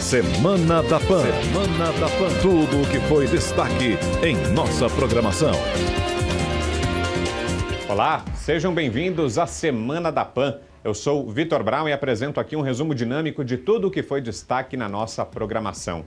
Semana da Pan. Semana da Pan. Tudo o que foi destaque em nossa programação. Olá, sejam bem-vindos à Semana da Pan. Eu sou Vitor Brown e apresento aqui um resumo dinâmico de tudo o que foi destaque na nossa programação.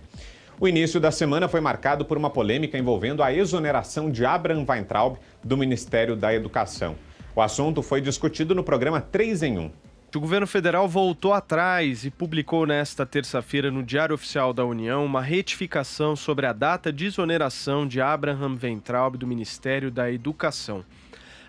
O início da semana foi marcado por uma polêmica envolvendo a exoneração de Abraham Weintraub do Ministério da Educação. O assunto foi discutido no programa 3 em 1. O governo federal voltou atrás e publicou nesta terça-feira no Diário Oficial da União uma retificação sobre a data de exoneração de Abraham Weintraub do Ministério da Educação.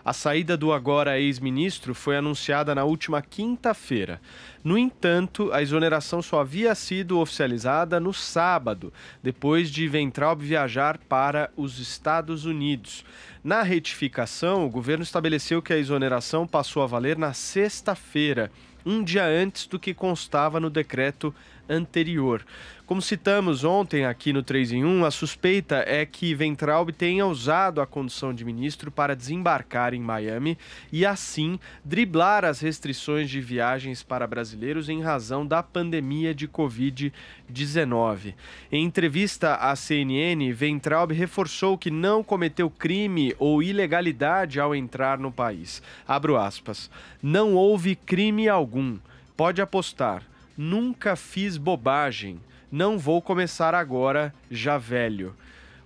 A saída do agora ex-ministro foi anunciada na última quinta-feira. No entanto, a exoneração só havia sido oficializada no sábado, depois de Ventralb viajar para os Estados Unidos. Na retificação, o governo estabeleceu que a exoneração passou a valer na sexta-feira, um dia antes do que constava no decreto anterior. Como citamos ontem aqui no 3 em 1, a suspeita é que Ventralb tenha usado a condição de ministro para desembarcar em Miami e assim driblar as restrições de viagens para brasileiros em razão da pandemia de Covid-19. Em entrevista à CNN, Ventralb reforçou que não cometeu crime ou ilegalidade ao entrar no país. Abro aspas. Não houve crime algum. Pode apostar. Nunca fiz bobagem. Não vou começar agora, já velho.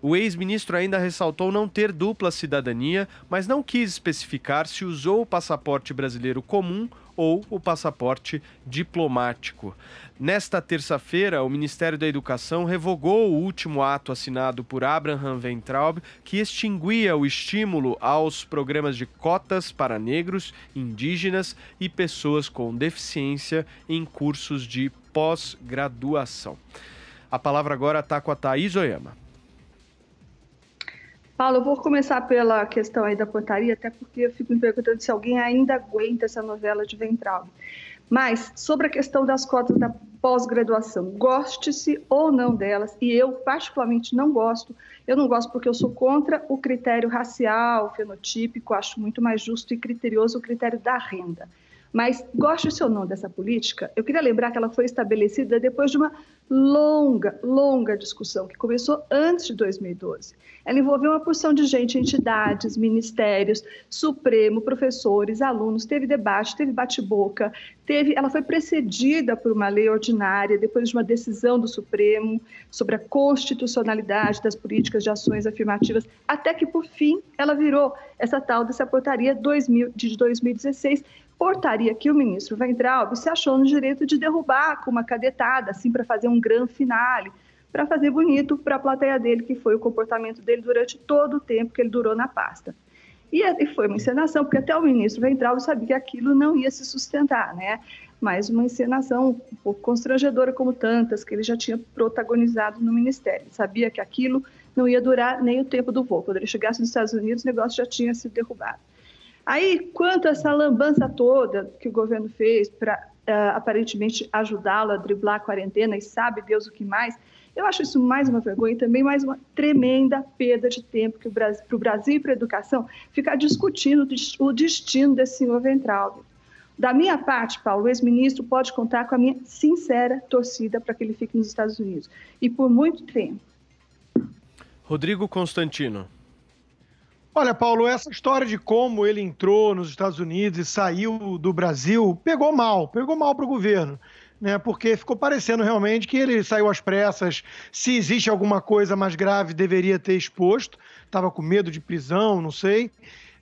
O ex-ministro ainda ressaltou não ter dupla cidadania, mas não quis especificar se usou o passaporte brasileiro comum ou o passaporte diplomático. Nesta terça-feira, o Ministério da Educação revogou o último ato assinado por Abraham Weintraub, que extinguia o estímulo aos programas de cotas para negros, indígenas e pessoas com deficiência em cursos de pós-graduação. A palavra agora está com a Thaís Oyama. Paulo, eu vou começar pela questão aí da portaria, até porque eu fico me perguntando se alguém ainda aguenta essa novela de Ventral. Mas sobre a questão das cotas da pós-graduação, goste-se ou não delas, e eu particularmente não gosto. Eu não gosto porque eu sou contra o critério racial, fenotípico, acho muito mais justo e criterioso o critério da renda. Mas, goste-se ou não dessa política, eu queria lembrar que ela foi estabelecida depois de uma longa, longa discussão que começou antes de 2012. Ela envolveu uma porção de gente, entidades, ministérios, Supremo, professores, alunos, teve debate, teve bate-boca, teve, ela foi precedida por uma lei ordinária, depois de uma decisão do Supremo sobre a constitucionalidade das políticas de ações afirmativas, até que, por fim, ela virou essa tal dessa portaria 2000, de 2016, portaria que o ministro Weintraub se achou no direito de derrubar com uma cadetada, assim, para fazer um grande finale, para fazer bonito para a plateia dele, que foi o comportamento dele durante todo o tempo que ele durou na pasta. E foi uma encenação, porque até o ministro Weintraub sabia que aquilo não ia se sustentar, né? Mas uma encenação um pouco constrangedora, como tantas, que ele já tinha protagonizado no ministério. Ele sabia que aquilo não ia durar nem o tempo do voo. Quando ele chegasse nos Estados Unidos, o negócio já tinha sido derrubado. Aí, quanto a essa lambança toda que o governo fez para uh, aparentemente ajudá-lo a driblar a quarentena e sabe Deus o que mais, eu acho isso mais uma vergonha e também mais uma tremenda perda de tempo para o Brasil e para a educação ficar discutindo o destino desse senhor Ventral. Da minha parte, Paulo, o ex-ministro pode contar com a minha sincera torcida para que ele fique nos Estados Unidos. E por muito tempo. Rodrigo Constantino. Olha, Paulo, essa história de como ele entrou nos Estados Unidos e saiu do Brasil pegou mal, pegou mal para o governo. Né, porque ficou parecendo realmente que ele saiu às pressas. Se existe alguma coisa mais grave, deveria ter exposto. Estava com medo de prisão, não sei.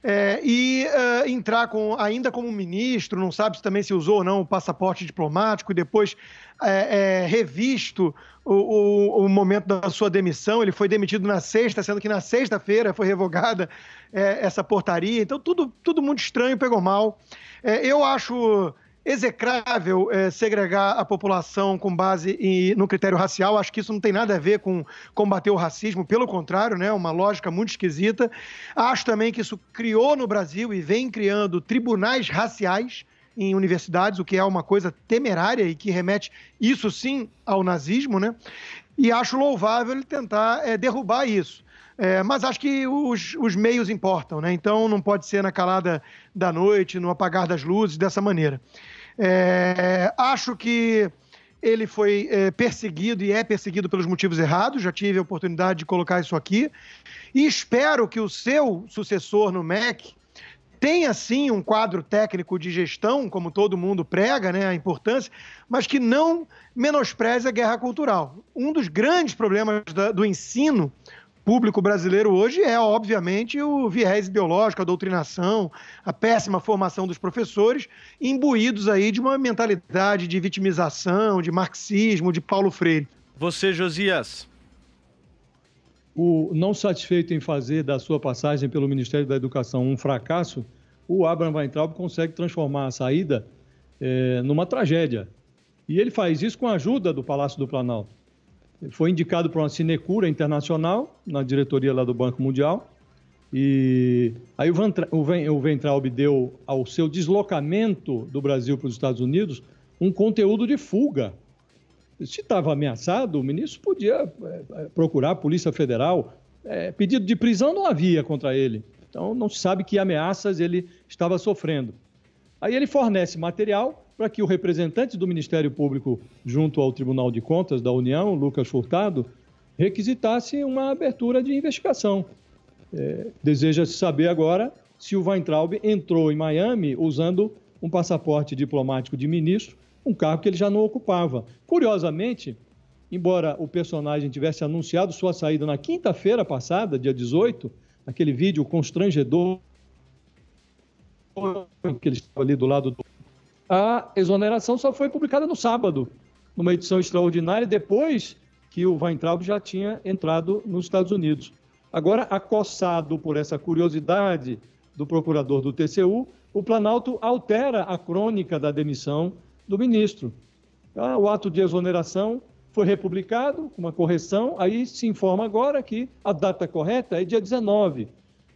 É, e uh, entrar com, ainda como ministro, não sabe se também se usou ou não o passaporte diplomático, e depois é, é, revisto o, o, o, momento da sua demissão. Ele foi demitido na sexta, sendo que na sexta-feira foi revogada é, essa portaria. Então, tudo, tudo muito estranho, pegou mal. É, eu acho execrável é, segregar a população com base em, no critério racial. Acho que isso não tem nada a ver com combater o racismo, pelo contrário, né? Uma lógica muito esquisita. Acho também que isso criou no Brasil e vem criando tribunais raciais em universidades, o que é uma coisa temerária e que remete, isso sim, ao nazismo, né? E acho louvável ele tentar é, derrubar isso. É, mas acho que os, os, meios importam, né? Então não pode ser na calada da noite, no apagar das luzes, dessa maneira. É, acho que ele foi é, perseguido e é perseguido pelos motivos errados, já tive a oportunidade de colocar isso aqui. E espero que o seu sucessor no MEC tenha sim um quadro técnico de gestão, como todo mundo prega, né, a importância, mas que não menospreze a guerra cultural. Um dos grandes problemas da, do ensino público brasileiro hoje é, obviamente, o viés ideológico, a doutrinação, a péssima formação dos professores, imbuídos aí de uma mentalidade de vitimização, de marxismo, de Paulo Freire. Você, Josias. O não satisfeito em fazer da sua passagem pelo Ministério da Educação um fracasso, o Abraham Weintraub consegue transformar a saída é, numa tragédia. E ele faz isso com a ajuda do Palácio do Planalto foi indicado para uma sinecura internacional na diretoria lá do Banco Mundial. E aí o Ventralb deu ao seu deslocamento do Brasil para os Estados Unidos um conteúdo de fuga. Se estava ameaçado, o ministro podia é, é, procurar a Polícia Federal. É, pedido de prisão não havia contra ele. Então não se sabe que ameaças ele estava sofrendo. Aí ele fornece material para que o representante do Ministério Público junto ao Tribunal de Contas da União, Lucas Furtado, requisitasse uma abertura de investigação. É, Deseja-se saber agora se o Weintraub entrou em Miami usando um passaporte diplomático de ministro, um cargo que ele já não ocupava. Curiosamente, embora o personagem tivesse anunciado sua saída na quinta-feira passada, dia 18, aquele vídeo constrangedor que ele estava ali do lado do a exoneração só foi publicada no sábado, numa edição extraordinária, depois que o Weintraub já tinha entrado nos Estados Unidos. Agora, acossado por essa curiosidade do procurador do TCU, o Planalto altera a crônica da demissão do ministro. Ah, o ato de exoneração foi republicado, com uma correção, aí se informa agora que a data correta é dia 19.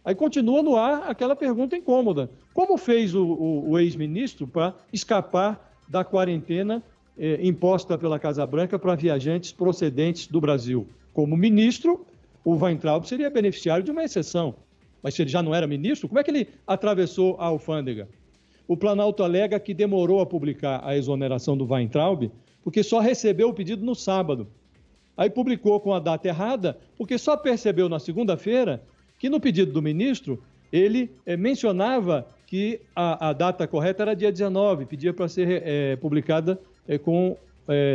Aí continua no ar aquela pergunta incômoda: como fez o, o, o ex-ministro para escapar da quarentena eh, imposta pela Casa Branca para viajantes procedentes do Brasil? Como ministro, o Weintraub seria beneficiário de uma exceção. Mas se ele já não era ministro, como é que ele atravessou a alfândega? O Planalto alega que demorou a publicar a exoneração do Weintraub porque só recebeu o pedido no sábado. Aí publicou com a data errada, porque só percebeu na segunda-feira que no pedido do ministro ele é, mencionava que a, a, data correta era dia 19, pedia para ser é, publicada é, com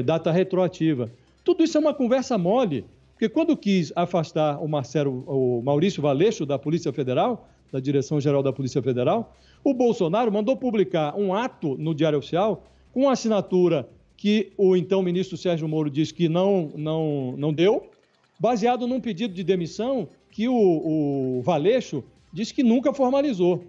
data retroativa. Tudo isso é uma conversa mole, porque quando quis afastar o Marcelo, o Maurício Valeixo da Polícia Federal, da Direção-Geral da Polícia Federal, o Bolsonaro mandou publicar um ato no Diário Oficial com assinatura que o então ministro Sérgio Moro disse que não, não, não deu, baseado num pedido de demissão que o, o Valeixo disse que nunca formalizou.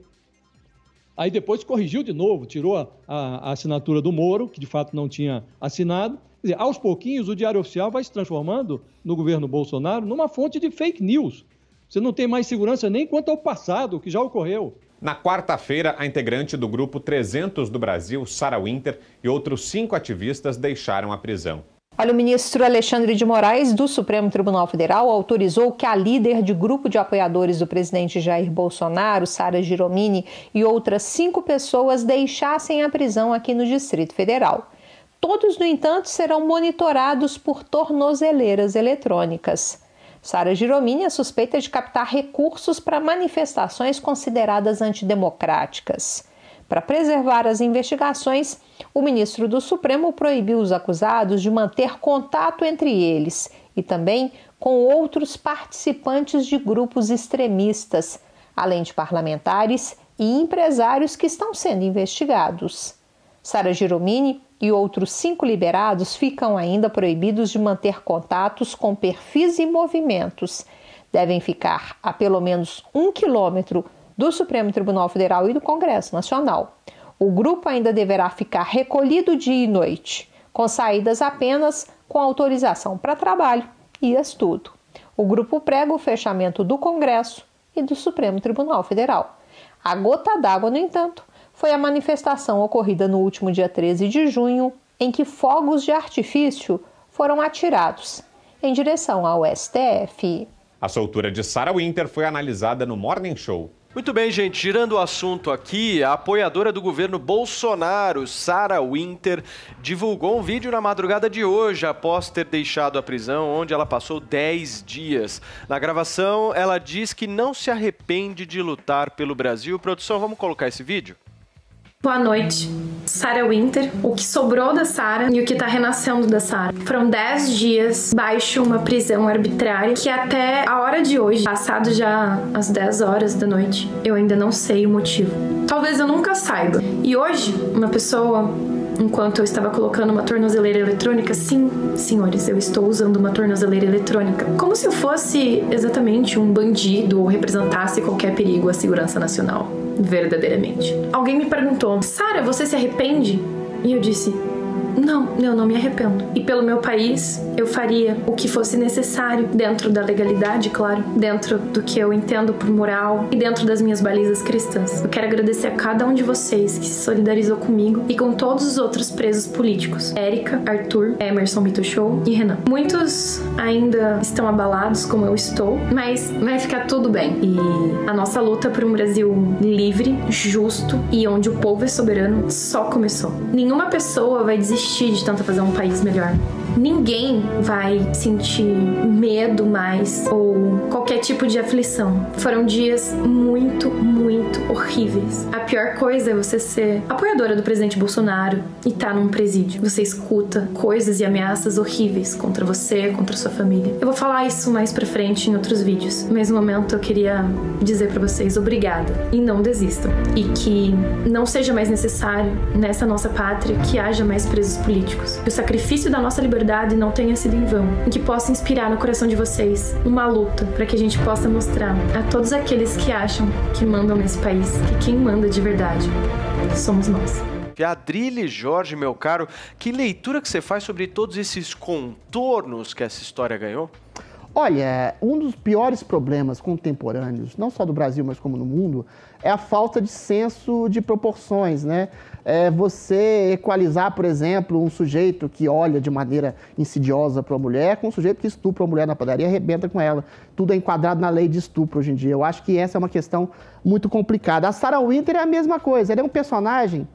Aí depois corrigiu de novo, tirou a, a, assinatura do Moro, que de fato não tinha assinado. Quer dizer, aos pouquinhos, o Diário Oficial vai se transformando no governo Bolsonaro numa fonte de fake news. Você não tem mais segurança nem quanto ao passado, que já ocorreu. Na quarta-feira, a integrante do grupo 300 do Brasil, Sarah Winter, e outros cinco ativistas deixaram a prisão. Olha, o ministro Alexandre de Moraes, do Supremo Tribunal Federal, autorizou que a líder de grupo de apoiadores do presidente Jair Bolsonaro, Sara Giromini, e outras cinco pessoas deixassem a prisão aqui no Distrito Federal. Todos, no entanto, serão monitorados por tornozeleiras eletrônicas. Sara Giromini é suspeita de captar recursos para manifestações consideradas antidemocráticas. Para preservar as investigações, o ministro do Supremo proibiu os acusados de manter contato entre eles e também com outros participantes de grupos extremistas, além de parlamentares e empresários que estão sendo investigados. Sara Giromini e outros cinco liberados ficam ainda proibidos de manter contatos com perfis e movimentos. Devem ficar a pelo menos um quilômetro do Supremo Tribunal Federal e do Congresso Nacional. O grupo ainda deverá ficar recolhido dia e noite, com saídas apenas com autorização para trabalho e estudo. O grupo prega o fechamento do Congresso e do Supremo Tribunal Federal. A gota d'água, no entanto, foi a manifestação ocorrida no último dia 13 de junho, em que fogos de artifício foram atirados em direção ao STF. A soltura de Sarah Winter foi analisada no Morning Show. Muito bem, gente. Girando o assunto aqui, a apoiadora do governo Bolsonaro, Sara Winter, divulgou um vídeo na madrugada de hoje, após ter deixado a prisão, onde ela passou 10 dias. Na gravação, ela diz que não se arrepende de lutar pelo Brasil. Produção, vamos colocar esse vídeo? Boa noite. Sarah Winter, o que sobrou da Sarah e o que tá renascendo da Sarah. Foram 10 dias baixo uma prisão arbitrária que até a hora de hoje, passado já as 10 horas da noite, eu ainda não sei o motivo. Talvez eu nunca saiba. E hoje, uma pessoa enquanto eu estava colocando uma tornozeleira eletrônica, sim, senhores, eu estou usando uma tornozeleira eletrônica. Como se eu fosse exatamente um bandido ou representasse qualquer perigo à segurança nacional verdadeiramente. Alguém me perguntou: Sara, você se arrepende? E eu disse: não, eu não me arrependo. E pelo meu país, eu faria o que fosse necessário, dentro da legalidade, claro, dentro do que eu entendo por moral e dentro das minhas balizas cristãs. Eu quero agradecer a cada um de vocês que se solidarizou comigo e com todos os outros presos políticos: Érica, Arthur, Emerson Mito Show e Renan. Muitos ainda estão abalados, como eu estou, mas vai ficar tudo bem. E a nossa luta por um Brasil livre, justo e onde o povo é soberano só começou. Nenhuma pessoa vai desistir desistir de tentar fazer um país melhor. Ninguém vai sentir medo mais ou qualquer tipo de aflição. Foram dias muito, muito horríveis. A pior coisa é você ser apoiadora do presidente Bolsonaro e estar tá num presídio. Você escuta coisas e ameaças horríveis contra você, contra sua família. Eu vou falar isso mais pra frente em outros vídeos, mas no momento eu queria dizer para vocês obrigada e não desistam. E que não seja mais necessário nessa nossa pátria que haja mais presos políticos. Que o sacrifício da nossa liberdade não tenha sido em vão e que possa inspirar no coração de vocês uma luta para que a gente possa mostrar a todos aqueles que acham que mandam nesse país que quem manda de verdade somos nós. Adrile Jorge, meu caro, que leitura que você faz sobre todos esses contornos que essa história ganhou? Olha, um dos piores problemas contemporâneos, não só do Brasil, mas como no mundo, é a falta de senso de proporções, né? É você equalizar, por exemplo, um sujeito que olha de maneira insidiosa para a mulher com um sujeito que estupra a mulher na padaria e arrebenta com ela. Tudo é enquadrado na lei de estupro hoje em dia. Eu acho que essa é uma questão muito complicada. A Sarah Winter é a mesma coisa. Ela é um personagem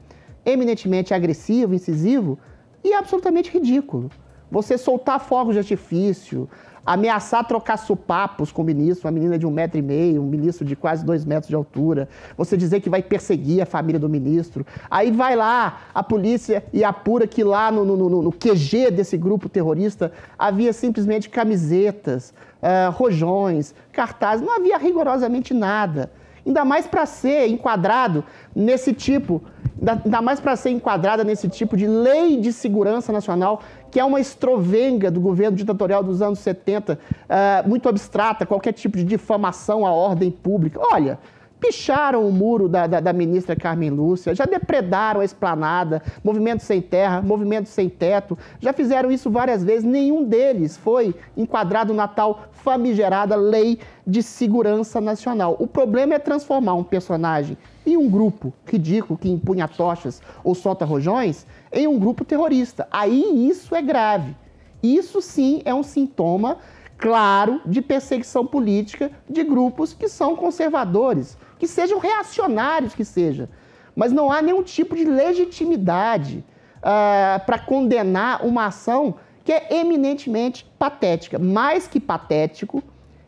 eminentemente agressivo, incisivo e absolutamente ridículo. Você soltar fogos de artifício, ameaçar trocar supapos com o ministro, uma menina de um metro e meio, um ministro de quase dois metros de altura, você dizer que vai perseguir a família do ministro. Aí vai lá a polícia e apura que lá no, no, no, no QG desse grupo terrorista havia simplesmente camisetas, uh, rojões, cartazes, não havia rigorosamente nada. Ainda mais para ser enquadrado nesse tipo, ainda mais para ser enquadrada nesse tipo de lei de segurança nacional que é uma estrovenga do governo ditatorial dos anos 70, uh, eh, muito abstrata, qualquer tipo de difamação à ordem pública. Olha, picharam o muro da, da, da, ministra Carmen Lúcia, já depredaram a esplanada, movimento sem terra, movimento sem teto, já fizeram isso várias vezes, nenhum deles foi enquadrado na tal famigerada Lei de Segurança Nacional. O problema é transformar um personagem em um grupo ridículo que empunha tochas ou solta rojões em um grupo terrorista. Aí isso é grave. Isso sim é um sintoma claro de perseguição política de grupos que são conservadores, que sejam reacionários que seja. Mas não há nenhum tipo de legitimidade uh, para condenar uma ação que é eminentemente patética. Mais que patético,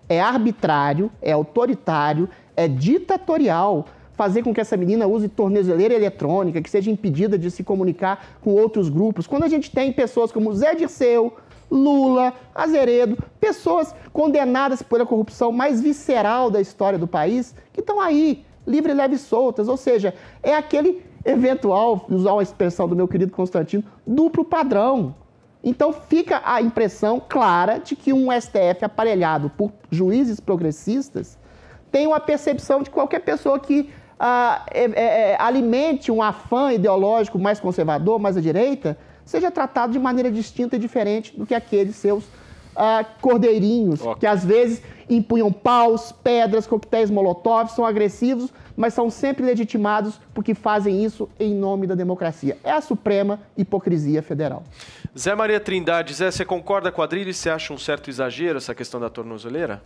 é arbitrário, é autoritário, é ditatorial fazer com que essa menina use tornezeleira eletrônica, que seja impedida de se comunicar com outros grupos. Quando a gente tem pessoas como Zé Dirceu, Lula, Azeredo, pessoas condenadas pela corrupção mais visceral da história do país, que estão aí, livre, leve e soltas. Ou seja, é aquele eventual, usar uma expressão do meu querido Constantino, duplo padrão. Então fica a impressão clara de que um STF aparelhado por juízes progressistas tem uma percepção de qualquer pessoa que ah, é, é, é, alimente um afã ideológico mais conservador, mais à direita, seja tratado de maneira distinta e diferente do que aqueles seus ah, cordeirinhos, okay. que às vezes empunham paus, pedras, coquetéis molotov, são agressivos, mas são sempre legitimados porque fazem isso em nome da democracia. É a suprema hipocrisia federal. Zé Maria Trindade, Zé, você concorda com a Adrilho e você acha um certo exagero essa questão da tornozeleira?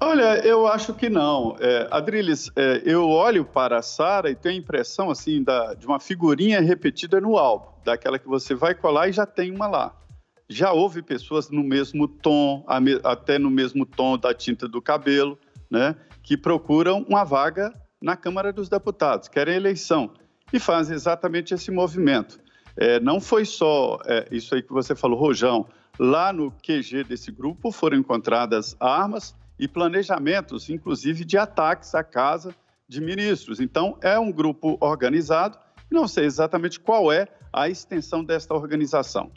Olha, eu acho que não. É, Adriles, é, eu olho para a Sara e tenho a impressão assim da, de uma figurinha repetida no álbum, daquela que você vai colar e já tem uma lá. Já houve pessoas no mesmo tom, até no mesmo tom da tinta do cabelo, né, que procuram uma vaga na Câmara dos Deputados, querem eleição e fazem exatamente esse movimento. É, não foi só é, isso aí que você falou, Rojão. Lá no QG desse grupo foram encontradas armas e planejamentos, inclusive de ataques à casa de ministros. Então, é um grupo organizado, não sei exatamente qual é a extensão desta organização.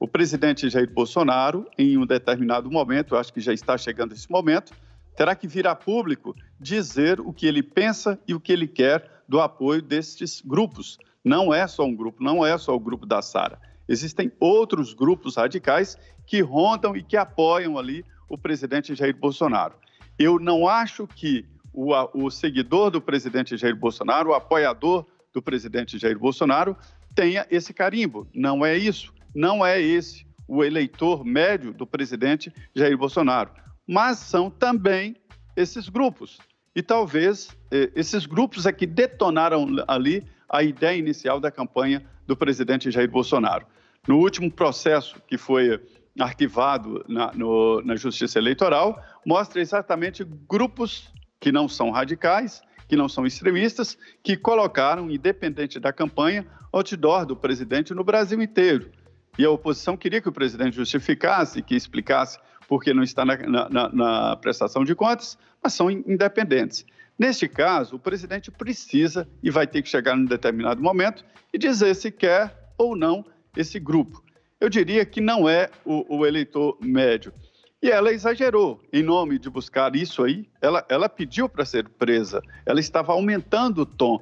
O presidente Jair Bolsonaro, em um determinado momento, acho que já está chegando esse momento, terá que vir a público dizer o que ele pensa e o que ele quer do apoio destes grupos. Não é só um grupo, não é só o grupo da Sara. Existem outros grupos radicais que rondam e que apoiam ali o presidente Jair Bolsonaro. Eu não acho que o, o seguidor do presidente Jair Bolsonaro, o apoiador do presidente Jair Bolsonaro, tenha esse carimbo. Não é isso. Não é esse o eleitor médio do presidente Jair Bolsonaro. Mas são também esses grupos. E talvez eh, esses grupos é que detonaram ali a ideia inicial da campanha do presidente Jair Bolsonaro. No último processo que foi arquivado na, no, na Justiça Eleitoral, mostra exatamente grupos que não são radicais, que não são extremistas, que colocaram, independente da campanha, outdoor do presidente no Brasil inteiro. E a oposição queria que o presidente justificasse, que explicasse por que não está na, na, na prestação de contas, mas são independentes. Neste caso, o presidente precisa e vai ter que chegar num determinado momento e dizer se quer ou não esse grupo eu diria que não é o, o, eleitor médio. E ela exagerou em nome de buscar isso aí. Ela, ela pediu para ser presa. Ela estava aumentando o tom,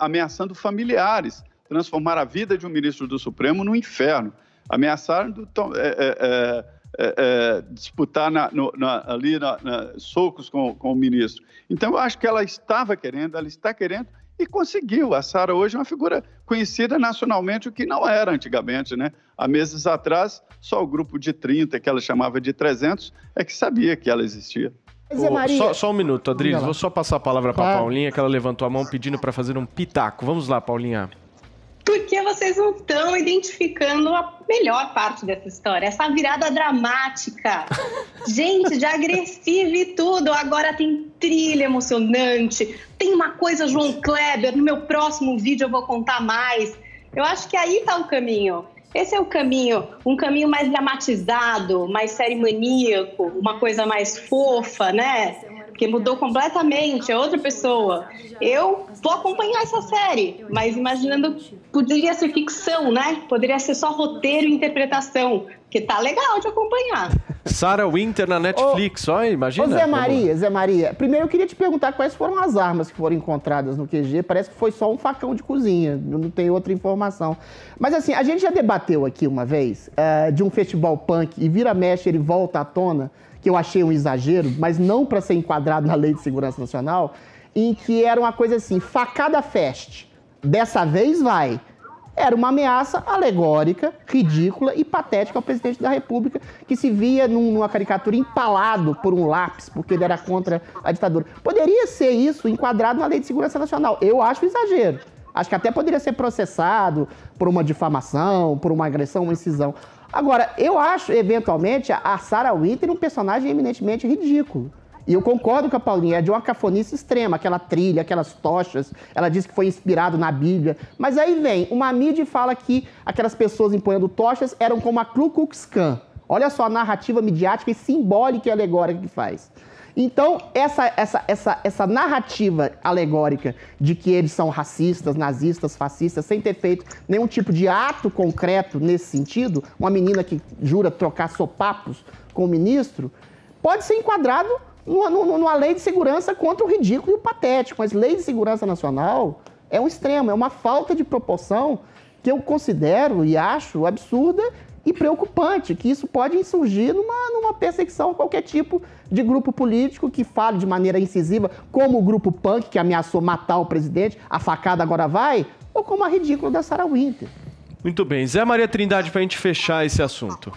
ameaçando familiares, transformar a vida de um ministro do Supremo no inferno, ameaçando é, é, é, é, é, disputar na, no, na, ali na, socos com, com o ministro. Então, eu acho que ela estava querendo, ela está querendo e conseguiu. A Sara hoje é uma figura conhecida nacionalmente, o que não era antigamente, né? Há meses atrás, só o grupo de 30, que ela chamava de 300, é que sabia que ela existia. Maria... Só, só, um minuto, Adriles, vou só passar a palavra para a Paulinha, que ela levantou a mão pedindo para fazer um pitaco. Vamos lá, Paulinha porque vocês não estão identificando a melhor parte dessa história, essa virada dramática. Gente, de agressivo e tudo, agora tem trilha emocionante, tem uma coisa João Kleber, no meu próximo vídeo eu vou contar mais. Eu acho que aí está o caminho. Esse é o caminho, um caminho mais dramatizado, mais série maníaco, uma coisa mais fofa, né? Porque mudou completamente, é outra pessoa. Eu vou acompanhar essa série, mas imaginando poderia ser ficção, né? Poderia ser só roteiro e interpretação, que tá legal de acompanhar. Sarah Winter na Netflix, olha, imagina. Ô Zé Maria, Zé Maria, primeiro eu queria te perguntar quais foram as armas que foram encontradas no QG. Parece que foi só um facão de cozinha, não tem outra informação. Mas assim, a gente já debateu aqui uma vez uh, de um festival punk e vira mexe, ele volta à tona que eu achei um exagero, mas não para ser enquadrado na Lei de Segurança Nacional, em que era uma coisa assim, facada fest. Dessa vez vai. Era uma ameaça alegórica, ridícula e patética ao presidente da República, que se via numa caricatura empalado por um lápis, porque ele era contra a ditadura. Poderia ser isso enquadrado na Lei de Segurança Nacional. Eu acho exagero. Acho que até poderia ser processado por uma difamação, por uma agressão, uma incisão. Agora, eu acho, eventualmente, a Sarah Winter um personagem eminentemente ridículo. E eu concordo com a Paulinha, é de uma cafonice extrema, aquela trilha, aquelas tochas. Ela diz que foi inspirado na Bíblia. Mas aí vem, uma mídia fala que aquelas pessoas empunhando tochas eram como a Ku Klux Klan. Olha só a narrativa midiática e simbólica e alegórica que faz. Então, essa, essa, essa, essa narrativa alegórica de que eles são racistas, nazistas, fascistas, sem ter feito nenhum tipo de ato concreto nesse sentido, uma menina que jura trocar sopapos com o ministro, pode ser enquadrado numa, numa lei de segurança contra o ridículo e o patético. Mas lei de segurança nacional é um extremo, é uma falta de proporção que eu considero e acho absurda e preocupante, que isso pode surgir numa, numa perseguição a qualquer tipo de grupo político que fale de maneira incisiva, como o grupo punk que ameaçou matar o presidente, a facada agora vai, ou como a ridícula da Sarah Winter. Muito bem. Zé Maria Trindade, para a gente fechar esse assunto.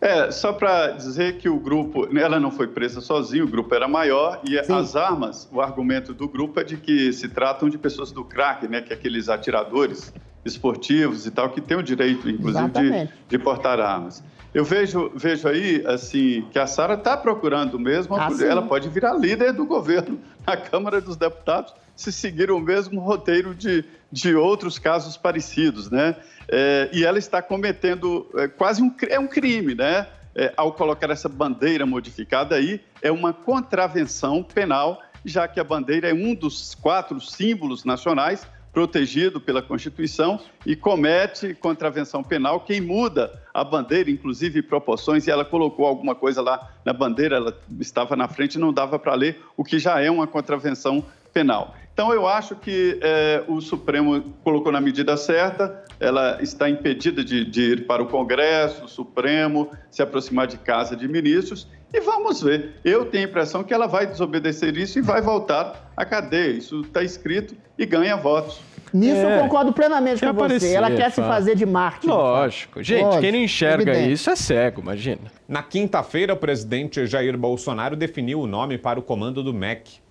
É, só para dizer que o grupo, ela não foi presa sozinha, o grupo era maior e Sim. as armas, o argumento do grupo é de que se tratam de pessoas do crack, né, que é aqueles atiradores esportivos e tal, que têm o direito, inclusive, de, de, portar armas. Eu vejo, vejo aí, assim, que a Sara está procurando mesmo, ah, ela pode virar líder do governo na Câmara dos Deputados se seguir o mesmo roteiro de, de outros casos parecidos, né? É, e ela está cometendo é, quase um, é um crime, né? É, ao colocar essa bandeira modificada aí, é uma contravenção penal, já que a bandeira é um dos quatro símbolos nacionais protegido pela Constituição e comete contravenção penal quem muda a bandeira, inclusive proporções, e ela colocou alguma coisa lá na bandeira, ela estava na frente, não dava para ler, o que já é uma contravenção penal. Então, eu acho que é, o Supremo colocou na medida certa, ela está impedida de, de, ir para o Congresso, o Supremo, se aproximar de Casa de Ministros, e vamos ver. Eu tenho a impressão que ela vai desobedecer isso e vai voltar à cadeia. Isso está escrito e ganha votos. Nisso é, eu concordo plenamente com aparecer, você. Ela quer se fazer de mártir. Lógico. Gente, Lógico, quem não enxerga evidente. isso é cego, imagina. Na quinta-feira, o presidente Jair Bolsonaro definiu o nome para o comando do MEC.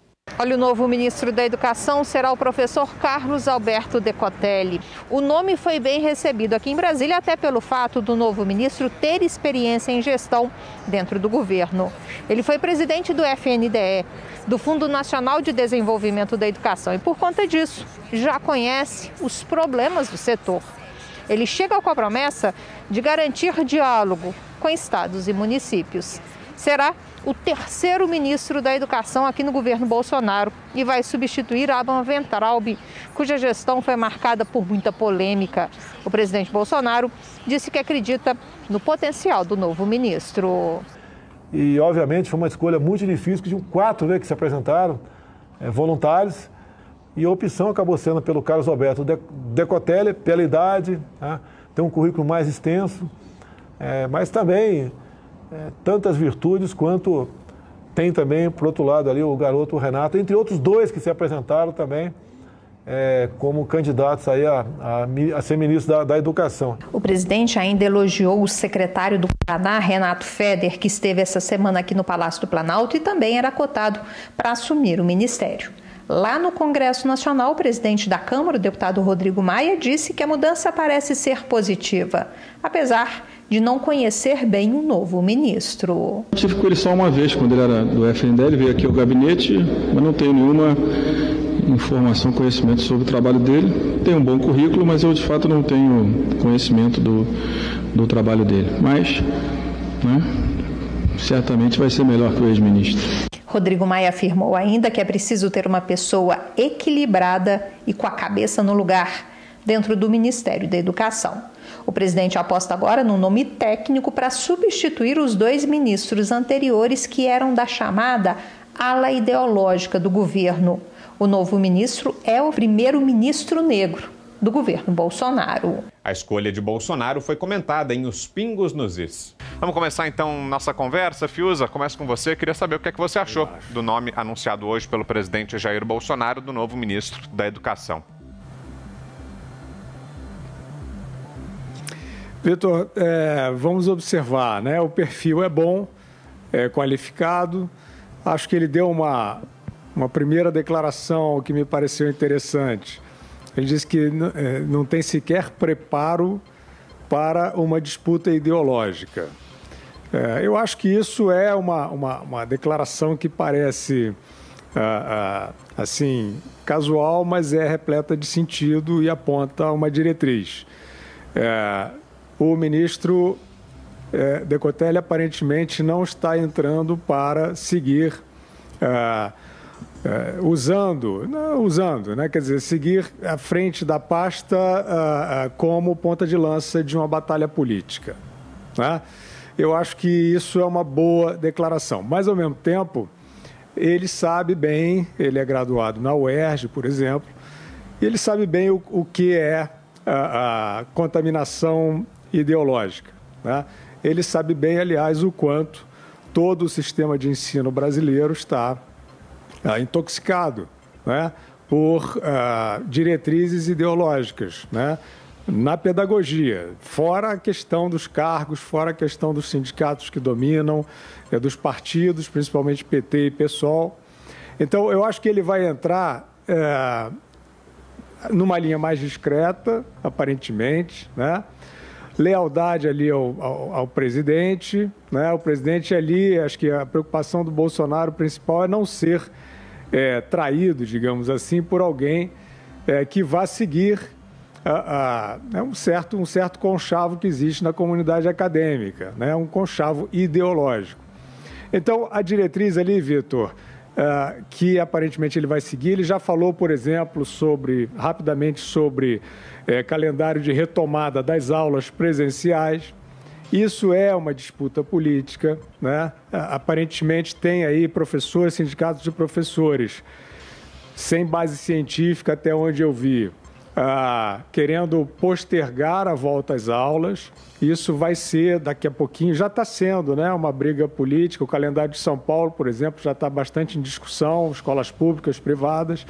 Olha, o novo ministro da Educação será o professor Carlos Alberto Decotelli. O nome foi bem recebido aqui em Brasília, até pelo fato do novo ministro ter experiência em gestão dentro do governo. Ele foi presidente do FNDE, do Fundo Nacional de Desenvolvimento da Educação, e por conta disso já conhece os problemas do setor. Ele chega com a promessa de garantir diálogo com estados e municípios. Será o terceiro ministro da Educação aqui no governo Bolsonaro e vai substituir Abraham Ventralb, cuja gestão foi marcada por muita polêmica. O presidente Bolsonaro disse que acredita no potencial do novo ministro. E, obviamente, foi uma escolha muito difícil, tinham quatro né, que se apresentaram, é, voluntários, e a opção acabou sendo pelo Carlos Alberto Decotelli, pela idade, né, tem um currículo mais extenso, é, mas também é, tantas virtudes quanto tem também, por outro lado, ali o garoto Renato, entre outros dois que se apresentaram também. É, como candidatos aí a, a, a ser ministro da, da, Educação. O presidente ainda elogiou o secretário do Paraná, Renato Feder, que esteve essa semana aqui no Palácio do Planalto e também era cotado para assumir o ministério. Lá no Congresso Nacional, o presidente da Câmara, o deputado Rodrigo Maia, disse que a mudança parece ser positiva, apesar de não conhecer bem o novo ministro. Eu tive com ele só uma vez, quando ele era do FNDE, ele veio aqui ao gabinete, mas não tenho nenhuma informação, conhecimento sobre o trabalho dele. Tem um bom currículo, mas eu de fato não tenho conhecimento do, do trabalho dele. Mas, né, certamente vai ser melhor que o ex-ministro. Rodrigo Maia afirmou ainda que é preciso ter uma pessoa equilibrada e com a cabeça no lugar dentro do Ministério da Educação. O presidente aposta agora num nome técnico para substituir os dois ministros anteriores que eram da chamada ala ideológica do governo. O novo ministro é o primeiro-ministro negro do governo Bolsonaro. A escolha de Bolsonaro foi comentada em Os Pingos nos Is. Vamos começar então nossa conversa. Fiuza, começa com você. Queria saber o que é que você achou do nome anunciado hoje pelo presidente Jair Bolsonaro do novo ministro da Educação. Vitor, é, vamos observar, né? O perfil é bom, é qualificado. Acho que ele deu uma, uma primeira declaração que me pareceu interessante. Ele disse que é, não tem sequer preparo para uma disputa ideológica. É, eu acho que isso é uma, uma, uma declaração que parece ah, ah, assim casual, mas é repleta de sentido e aponta uma diretriz. É, o ministro é, Decotelli aparentemente não está entrando para seguir é, é, usando, não, usando, né? quer dizer, seguir à frente da pasta é, é, como ponta de lança de uma batalha política. Né? Eu acho que isso é uma boa declaração, mas ao mesmo tempo ele sabe bem, ele é graduado na UERJ, por exemplo, e ele sabe bem o, o que é a, a contaminação ideológica. Né? Ele sabe bem, aliás, o quanto todo o sistema de ensino brasileiro está ah, intoxicado né? por ah, diretrizes ideológicas, né? na pedagogia, fora a questão dos cargos, fora a questão dos sindicatos que dominam, é, dos partidos, principalmente PT e PSOL. Então, eu acho que ele vai entrar é, numa linha mais discreta, aparentemente, né? Lealdade ali ao, ao, ao, presidente, né? O presidente ali, acho que a preocupação do Bolsonaro principal é não ser é, traído, digamos assim, por alguém é, que vá seguir a, a, é um certo um certo conchavo que existe na comunidade acadêmica, né? Um conchavo ideológico. Então, a diretriz ali, Vitor, uh, que aparentemente ele vai seguir, ele já falou, por exemplo, sobre rapidamente sobre uh, calendário de retomada das aulas presenciais. Isso é uma disputa política, né? Aparentemente tem aí professores, sindicatos de professores, sem base científica, até onde eu vi, ah, querendo postergar a volta às aulas. Isso vai ser daqui a pouquinho, já está sendo, né, uma briga política. O calendário de São Paulo, por exemplo, já está bastante em discussão, escolas públicas, privadas.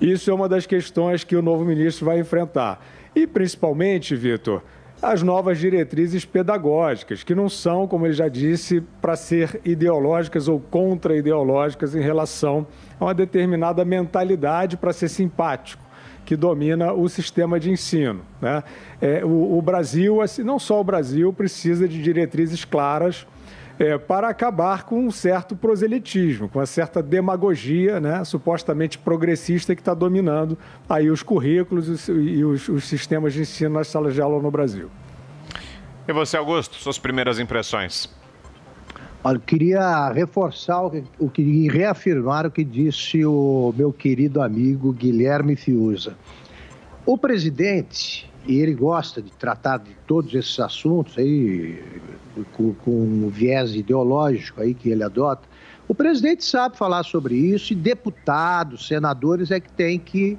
Isso é uma das questões que o novo ministro vai enfrentar. E principalmente, Vitor, as novas diretrizes pedagógicas, que não são, como ele já disse, para ser ideológicas ou contra-ideológicas em relação a uma determinada mentalidade para ser simpático que domina o sistema de ensino. Né? É, o, o, Brasil, assim, não só o Brasil, precisa de diretrizes claras é, para acabar com um certo proselitismo, com uma certa demagogia né, supostamente progressista que está dominando aí os currículos e os, os sistemas de ensino nas salas de aula no Brasil. E você, Augusto, suas primeiras impressões? Olha, queria reforçar o que, e reafirmar o que disse o meu querido amigo Guilherme Fiuza. O presidente, e ele gosta de tratar de todos esses assuntos aí com, com o viés ideológico aí que ele adota, o presidente sabe falar sobre isso e deputados, senadores é que tem que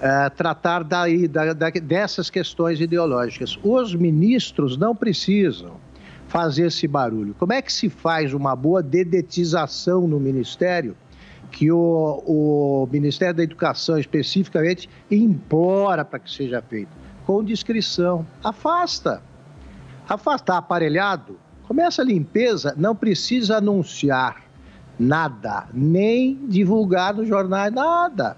é, tratar daí, da, da, dessas questões ideológicas. Os ministros não precisam fazer esse barulho? Como é que se faz uma boa dedetização no Ministério? Que o, o Ministério da Educação, especificamente, implora para que seja feito? Com discrição. Afasta. Afasta. Está aparelhado? Começa a limpeza, não precisa anunciar nada, nem divulgar nos jornais, nada.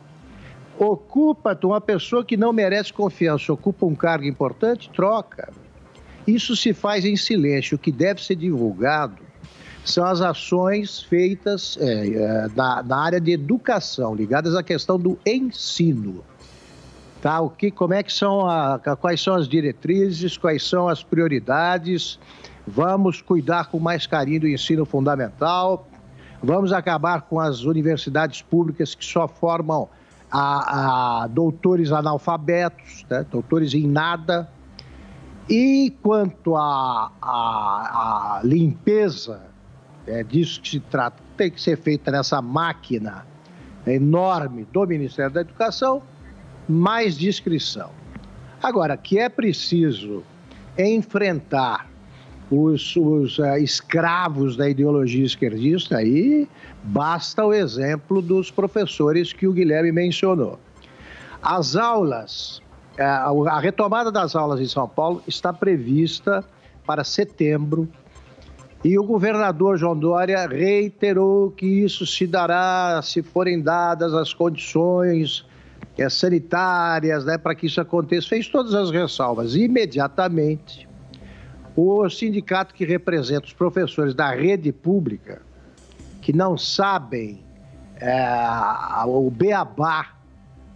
Ocupa-te uma pessoa que não merece confiança, ocupa um cargo importante, troca. Isso se faz em silêncio. O que deve ser divulgado são as ações feitas é, é, na, na, área de educação, ligadas à questão do ensino. Tá? O que, como é que são a, quais são as diretrizes, quais são as prioridades? Vamos cuidar com mais carinho do ensino fundamental. Vamos acabar com as universidades públicas que só formam a, a doutores analfabetos, né? doutores em nada, e quanto à limpeza, é disso que se trata, tem que ser feita nessa máquina enorme do Ministério da Educação, mais discrição. Agora, que é preciso enfrentar os, os uh, escravos da ideologia esquerdista, aí basta o exemplo dos professores que o Guilherme mencionou. As aulas é, a retomada das aulas em São Paulo está prevista para setembro e o governador João Dória reiterou que isso se dará se forem dadas as condições é, sanitárias né, para que isso aconteça. Fez todas as ressalvas. Imediatamente, o sindicato que representa os professores da rede pública, que não sabem é, o beabá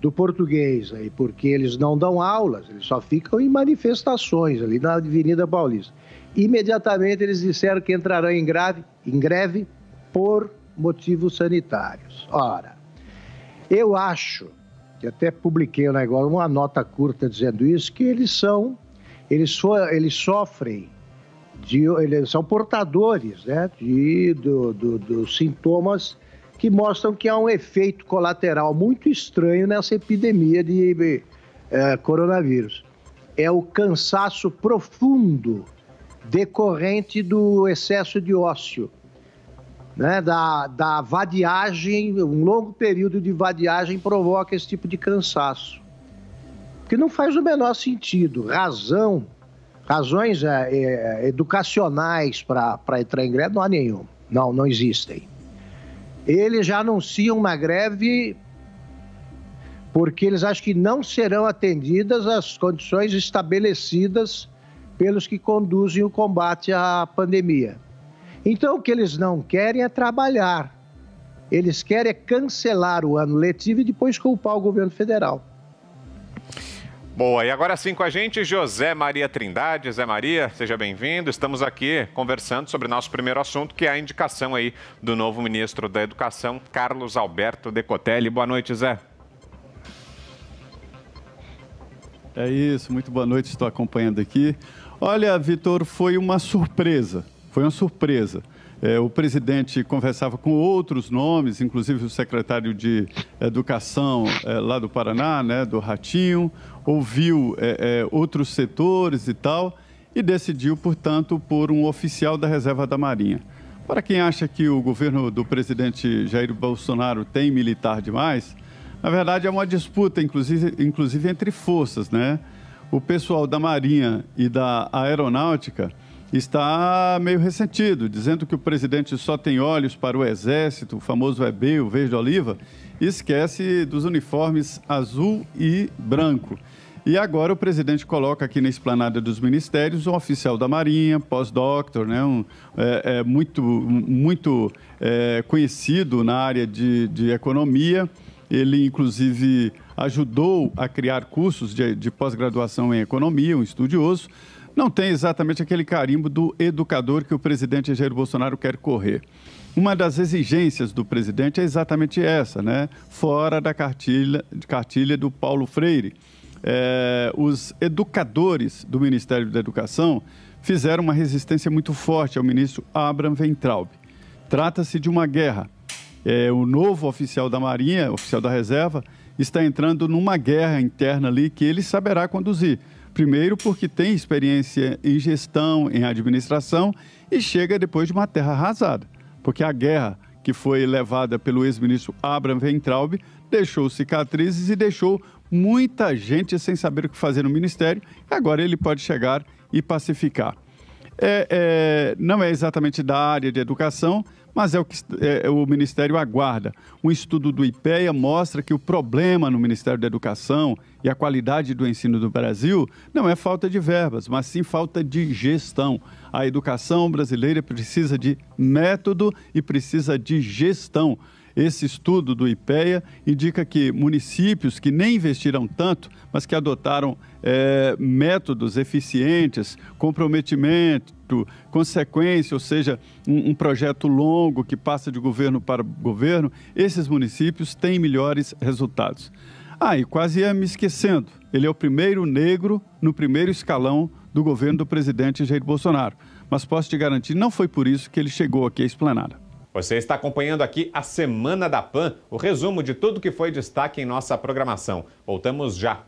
do português aí, porque eles não dão aulas, eles só ficam em manifestações ali na Avenida Paulista. Imediatamente eles disseram que entrarão em greve, em greve por motivos sanitários. Ora, eu acho, até publiquei um negócio, uma nota curta dizendo isso, que eles são, eles, so, eles sofrem de, eles são portadores né, de, do, do, dos sintomas que mostram que há um efeito colateral muito estranho nessa epidemia de é, coronavírus. É o cansaço profundo decorrente do excesso de ócio, né? da, da vadiagem, um longo período de vadiagem provoca esse tipo de cansaço. que não faz o menor sentido. Razão, razões é, é, educacionais para entrar em greve não há nenhum. Não, não existem. Eles já anunciam uma greve porque eles acham que não serão atendidas as condições estabelecidas pelos que conduzem o combate à pandemia. Então, o que eles não querem é trabalhar. Eles querem é cancelar o ano letivo e depois culpar o governo federal. Boa, e agora sim com a gente, José Maria Trindade. Zé Maria, seja bem-vindo. Estamos aqui conversando sobre nosso primeiro assunto, que é a indicação aí do novo ministro da Educação, Carlos Alberto Decotelli. Boa noite, Zé. É isso, muito boa noite, estou acompanhando aqui. Olha, Vitor, foi uma surpresa, foi uma surpresa. É, o presidente conversava com outros nomes, inclusive o secretário de Educação é, lá do Paraná, né, do Ratinho, ouviu é, é, outros setores e tal, e decidiu, portanto, por um oficial da Reserva da Marinha. Para quem acha que o governo do presidente Jair Bolsonaro tem militar demais, na verdade é uma disputa, inclusive, inclusive entre forças, né? O pessoal da Marinha e da Aeronáutica está meio ressentido, dizendo que o presidente só tem olhos para o Exército, o famoso EB, o verde-oliva, e esquece dos uniformes azul e branco. E agora o presidente coloca aqui na esplanada dos ministérios um oficial da Marinha, pós-doctor, né, um, é, é, muito, muito é, conhecido na área de, de economia. Ele, inclusive, ajudou a criar cursos de, de pós-graduação em economia, um estudioso não tem exatamente aquele carimbo do educador que o presidente Jair Bolsonaro quer correr. Uma das exigências do presidente é exatamente essa, né? Fora da cartilha, cartilha do Paulo Freire. É, os educadores do Ministério da Educação fizeram uma resistência muito forte ao ministro Abraham Weintraub. Trata-se de uma guerra. É, o novo oficial da Marinha, oficial da Reserva, está entrando numa guerra interna ali que ele saberá conduzir. Primeiro, porque tem experiência em gestão, em administração e chega depois de uma terra arrasada. Porque a guerra que foi levada pelo ex-ministro Abraham Weintraub deixou cicatrizes e deixou muita gente sem saber o que fazer no ministério. Agora ele pode chegar e pacificar. É, é, não é exatamente da área de educação, mas é o que é, o Ministério aguarda. Um estudo do IPEA mostra que o problema no Ministério da Educação e a qualidade do ensino do Brasil não é falta de verbas, mas sim falta de gestão. A educação brasileira precisa de método e precisa de gestão. Esse estudo do IPEA indica que municípios que nem investiram tanto, mas que adotaram é, métodos eficientes, comprometimento, consequência, ou seja, um, um, projeto longo que passa de governo para governo, esses municípios têm melhores resultados. Ah, e quase ia me esquecendo, ele é o primeiro negro no primeiro escalão do governo do presidente Jair Bolsonaro. Mas posso te garantir, não foi por isso que ele chegou aqui à esplanada. Você está acompanhando aqui a Semana da PAN, o resumo de tudo que foi destaque em nossa programação. Voltamos já.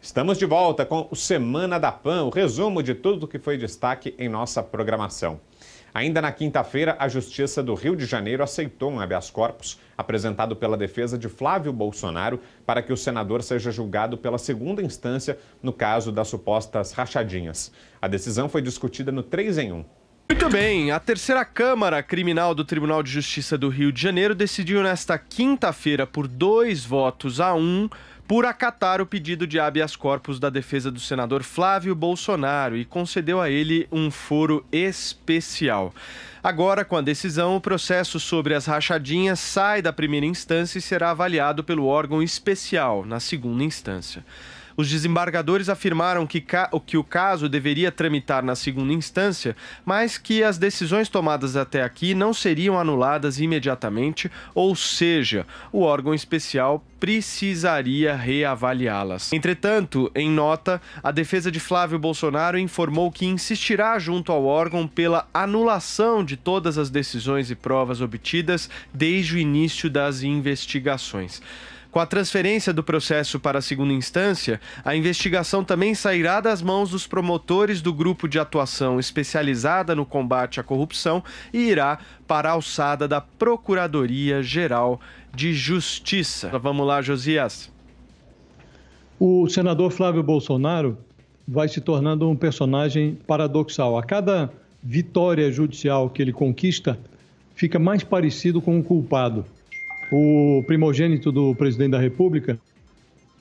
Estamos de volta com o Semana da PAN, o resumo de tudo que foi destaque em nossa programação. Ainda na quinta-feira, a Justiça do Rio de Janeiro aceitou um habeas corpus apresentado pela defesa de Flávio Bolsonaro para que o senador seja julgado pela segunda instância no caso das supostas rachadinhas. A decisão foi discutida no 3 em 1. Muito bem, a terceira Câmara Criminal do Tribunal de Justiça do Rio de Janeiro decidiu nesta quinta-feira, por dois votos a um, por acatar o pedido de habeas corpus da defesa do senador Flávio Bolsonaro e concedeu a ele um foro especial. Agora, com a decisão, o processo sobre as rachadinhas sai da primeira instância e será avaliado pelo órgão especial, na segunda instância. Os desembargadores afirmaram que, que o caso deveria tramitar na segunda instância, mas que as decisões tomadas até aqui não seriam anuladas imediatamente, ou seja, o órgão especial precisaria reavaliá-las. Entretanto, em nota, a defesa de Flávio Bolsonaro informou que insistirá junto ao órgão pela anulação de todas as decisões e provas obtidas desde o início das investigações. Com a transferência do processo para a segunda instância, a investigação também sairá das mãos dos promotores do grupo de atuação especializada no combate à corrupção e irá para a alçada da Procuradoria Geral de Justiça. Vamos lá, Josias. O senador Flávio Bolsonaro vai se tornando um personagem paradoxal. A cada vitória judicial que ele conquista, fica mais parecido com um culpado. O primogênito do presidente da República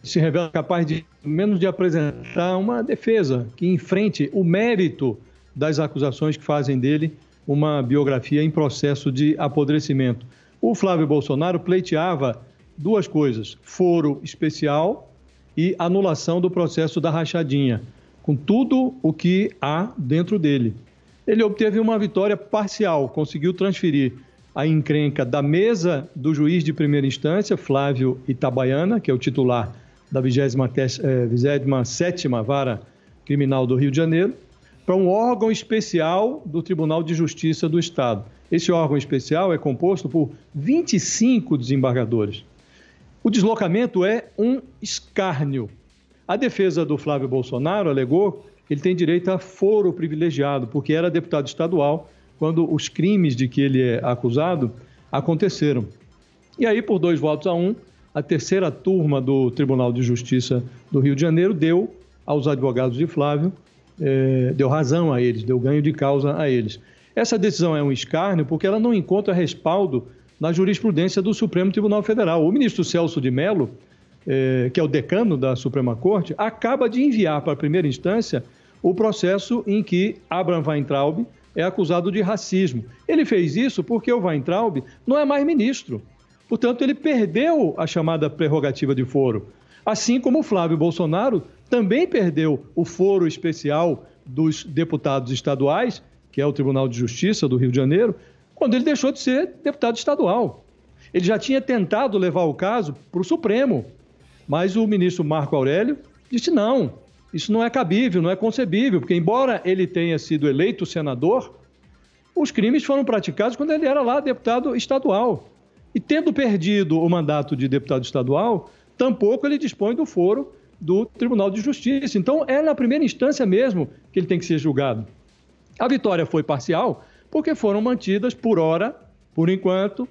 se revela capaz de menos de apresentar uma defesa que enfrente o mérito das acusações que fazem dele uma biografia em processo de apodrecimento. O Flávio Bolsonaro pleiteava duas coisas: foro especial e anulação do processo da rachadinha, com tudo o que há dentro dele. Ele obteve uma vitória parcial, conseguiu transferir a encrenca da mesa do juiz de primeira instância, Flávio Itabaiana, que é o titular da 27ª eh, Vara Criminal do Rio de Janeiro, para um órgão especial do Tribunal de Justiça do Estado. Esse órgão especial é composto por 25 desembargadores. O deslocamento é um escárnio. A defesa do Flávio Bolsonaro alegou que ele tem direito a foro privilegiado, porque era deputado estadual quando os crimes de que ele é acusado aconteceram. E aí, por dois votos a um, a terceira turma do Tribunal de Justiça do Rio de Janeiro deu aos advogados de Flávio, eh, deu razão a eles, deu ganho de causa a eles. Essa decisão é um escárnio porque ela não encontra respaldo na jurisprudência do Supremo Tribunal Federal. O ministro Celso de Mello, eh, que é o decano da Suprema Corte, acaba de enviar para a primeira instância o processo em que Abraham Weintraub é acusado de racismo. Ele fez isso porque o Weintraub não é mais ministro. Portanto, ele perdeu a chamada prerrogativa de foro. Assim como Flávio Bolsonaro também perdeu o foro especial dos deputados estaduais, que é o Tribunal de Justiça do Rio de Janeiro, quando ele deixou de ser deputado estadual. Ele já tinha tentado levar o caso para o Supremo, mas o ministro Marco Aurélio disse não, isso não é cabível, não é concebível, porque embora ele tenha sido eleito senador, os crimes foram praticados quando ele era lá deputado estadual. E tendo perdido o mandato de deputado estadual, tampouco ele dispõe do foro do Tribunal de Justiça. Então é na primeira instância mesmo que ele tem que ser julgado. A vitória foi parcial, porque foram mantidas por hora, por enquanto,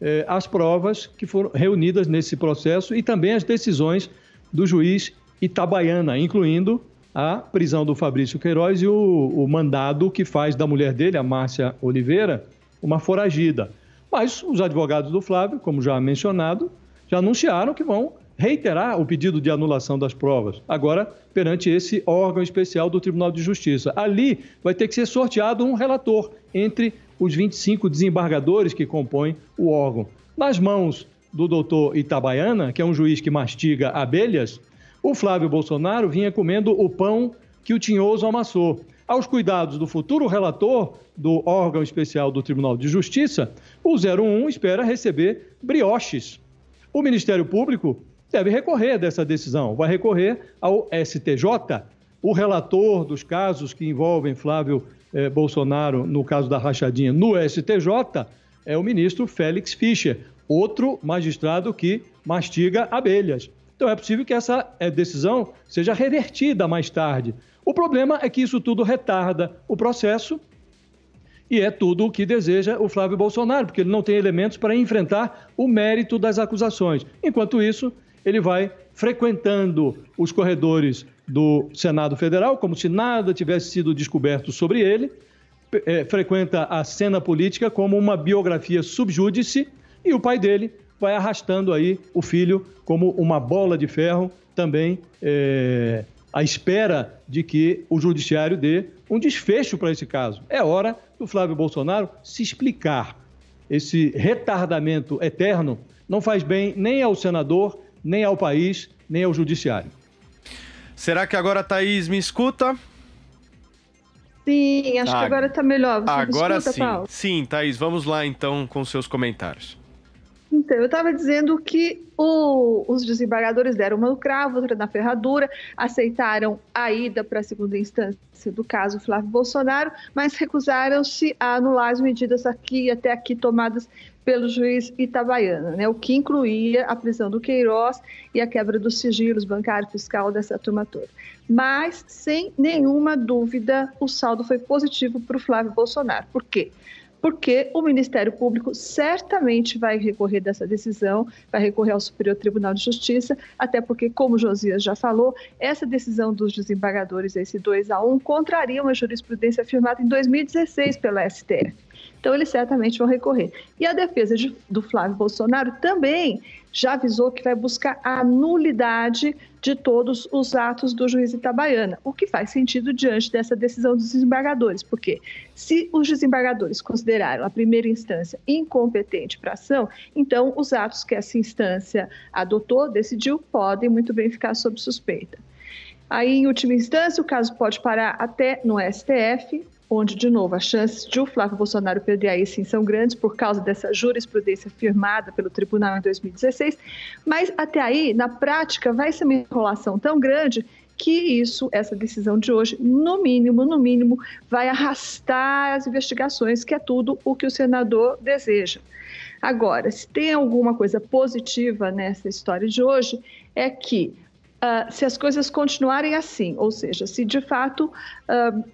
eh, as provas que foram reunidas nesse processo e também as decisões do juiz Itabaiana, incluindo a prisão do Fabrício Queiroz e o, o mandado que faz da mulher dele, a Márcia Oliveira, uma foragida. Mas os advogados do Flávio, como já mencionado, já anunciaram que vão reiterar o pedido de anulação das provas, agora perante esse órgão especial do Tribunal de Justiça. Ali vai ter que ser sorteado um relator entre os 25 desembargadores que compõem o órgão. Nas mãos do doutor Itabaiana, que é um juiz que mastiga abelhas, o Flávio Bolsonaro vinha comendo o pão que o Tinhoso amassou. Aos cuidados do futuro relator do órgão especial do Tribunal de Justiça, o 01 espera receber brioches. O Ministério Público deve recorrer dessa decisão, vai recorrer ao STJ. O relator dos casos que envolvem Flávio eh, Bolsonaro, no caso da rachadinha, no STJ, é o ministro Félix Fischer, outro magistrado que mastiga abelhas. Então é possível que essa eh, decisão seja revertida mais tarde. O problema é que isso tudo retarda o processo e é tudo o que deseja o Flávio Bolsonaro, porque ele não tem elementos para enfrentar o mérito das acusações. Enquanto isso, ele vai frequentando os corredores do Senado Federal, como se nada tivesse sido descoberto sobre ele, é, frequenta a cena política como uma biografia subjúdice e o pai dele vai arrastando aí o filho como uma bola de ferro, também é, à espera de que o judiciário dê um desfecho para esse caso. É hora do Flávio Bolsonaro se explicar. Esse retardamento eterno não faz bem nem ao senador, nem ao país, nem ao judiciário. Será que agora a Thaís me escuta? Sim, acho ah, que agora está melhor. Você agora escuta, sim. Paulo? Sim, Thaís, vamos lá então com seus comentários. Então, eu estava dizendo que o, os desembargadores deram uma no cravo, outra na ferradura, aceitaram a ida para a segunda instância do caso Flávio Bolsonaro, mas recusaram-se a anular as medidas aqui até aqui tomadas pelo juiz Itabaiana, né, o que incluía a prisão do Queiroz e a quebra dos sigilos bancário e fiscal dessa turma toda. Mas, sem nenhuma dúvida, o saldo foi positivo para o Flávio Bolsonaro. Por quê? Porque o Ministério Público certamente vai recorrer dessa decisão, vai recorrer ao Superior Tribunal de Justiça, até porque, como Josias já falou, essa decisão dos desembargadores, esse 2 a 1, contraria uma jurisprudência firmada em 2016 pela STF. Então, eles certamente vão recorrer. E a defesa de, do Flávio Bolsonaro também já avisou que vai buscar a nulidade de todos os atos do juiz Itabaiana, o que faz sentido diante dessa decisão dos desembargadores, porque se os desembargadores consideraram a primeira instância incompetente para ação, então os atos que essa instância adotou, decidiu, podem muito bem ficar sob suspeita. Aí, em última instância, o caso pode parar até no STF, onde, de novo, as chances de o Flávio Bolsonaro perder aí sim são grandes por causa dessa jurisprudência firmada pelo tribunal em 2016, mas até aí, na prática, vai ser uma enrolação tão grande que isso, essa decisão de hoje, no mínimo, no mínimo, vai arrastar as investigações, que é tudo o que o senador deseja. Agora, se tem alguma coisa positiva nessa história de hoje, é que Uh, se as coisas continuarem assim, ou seja, se de fato uh,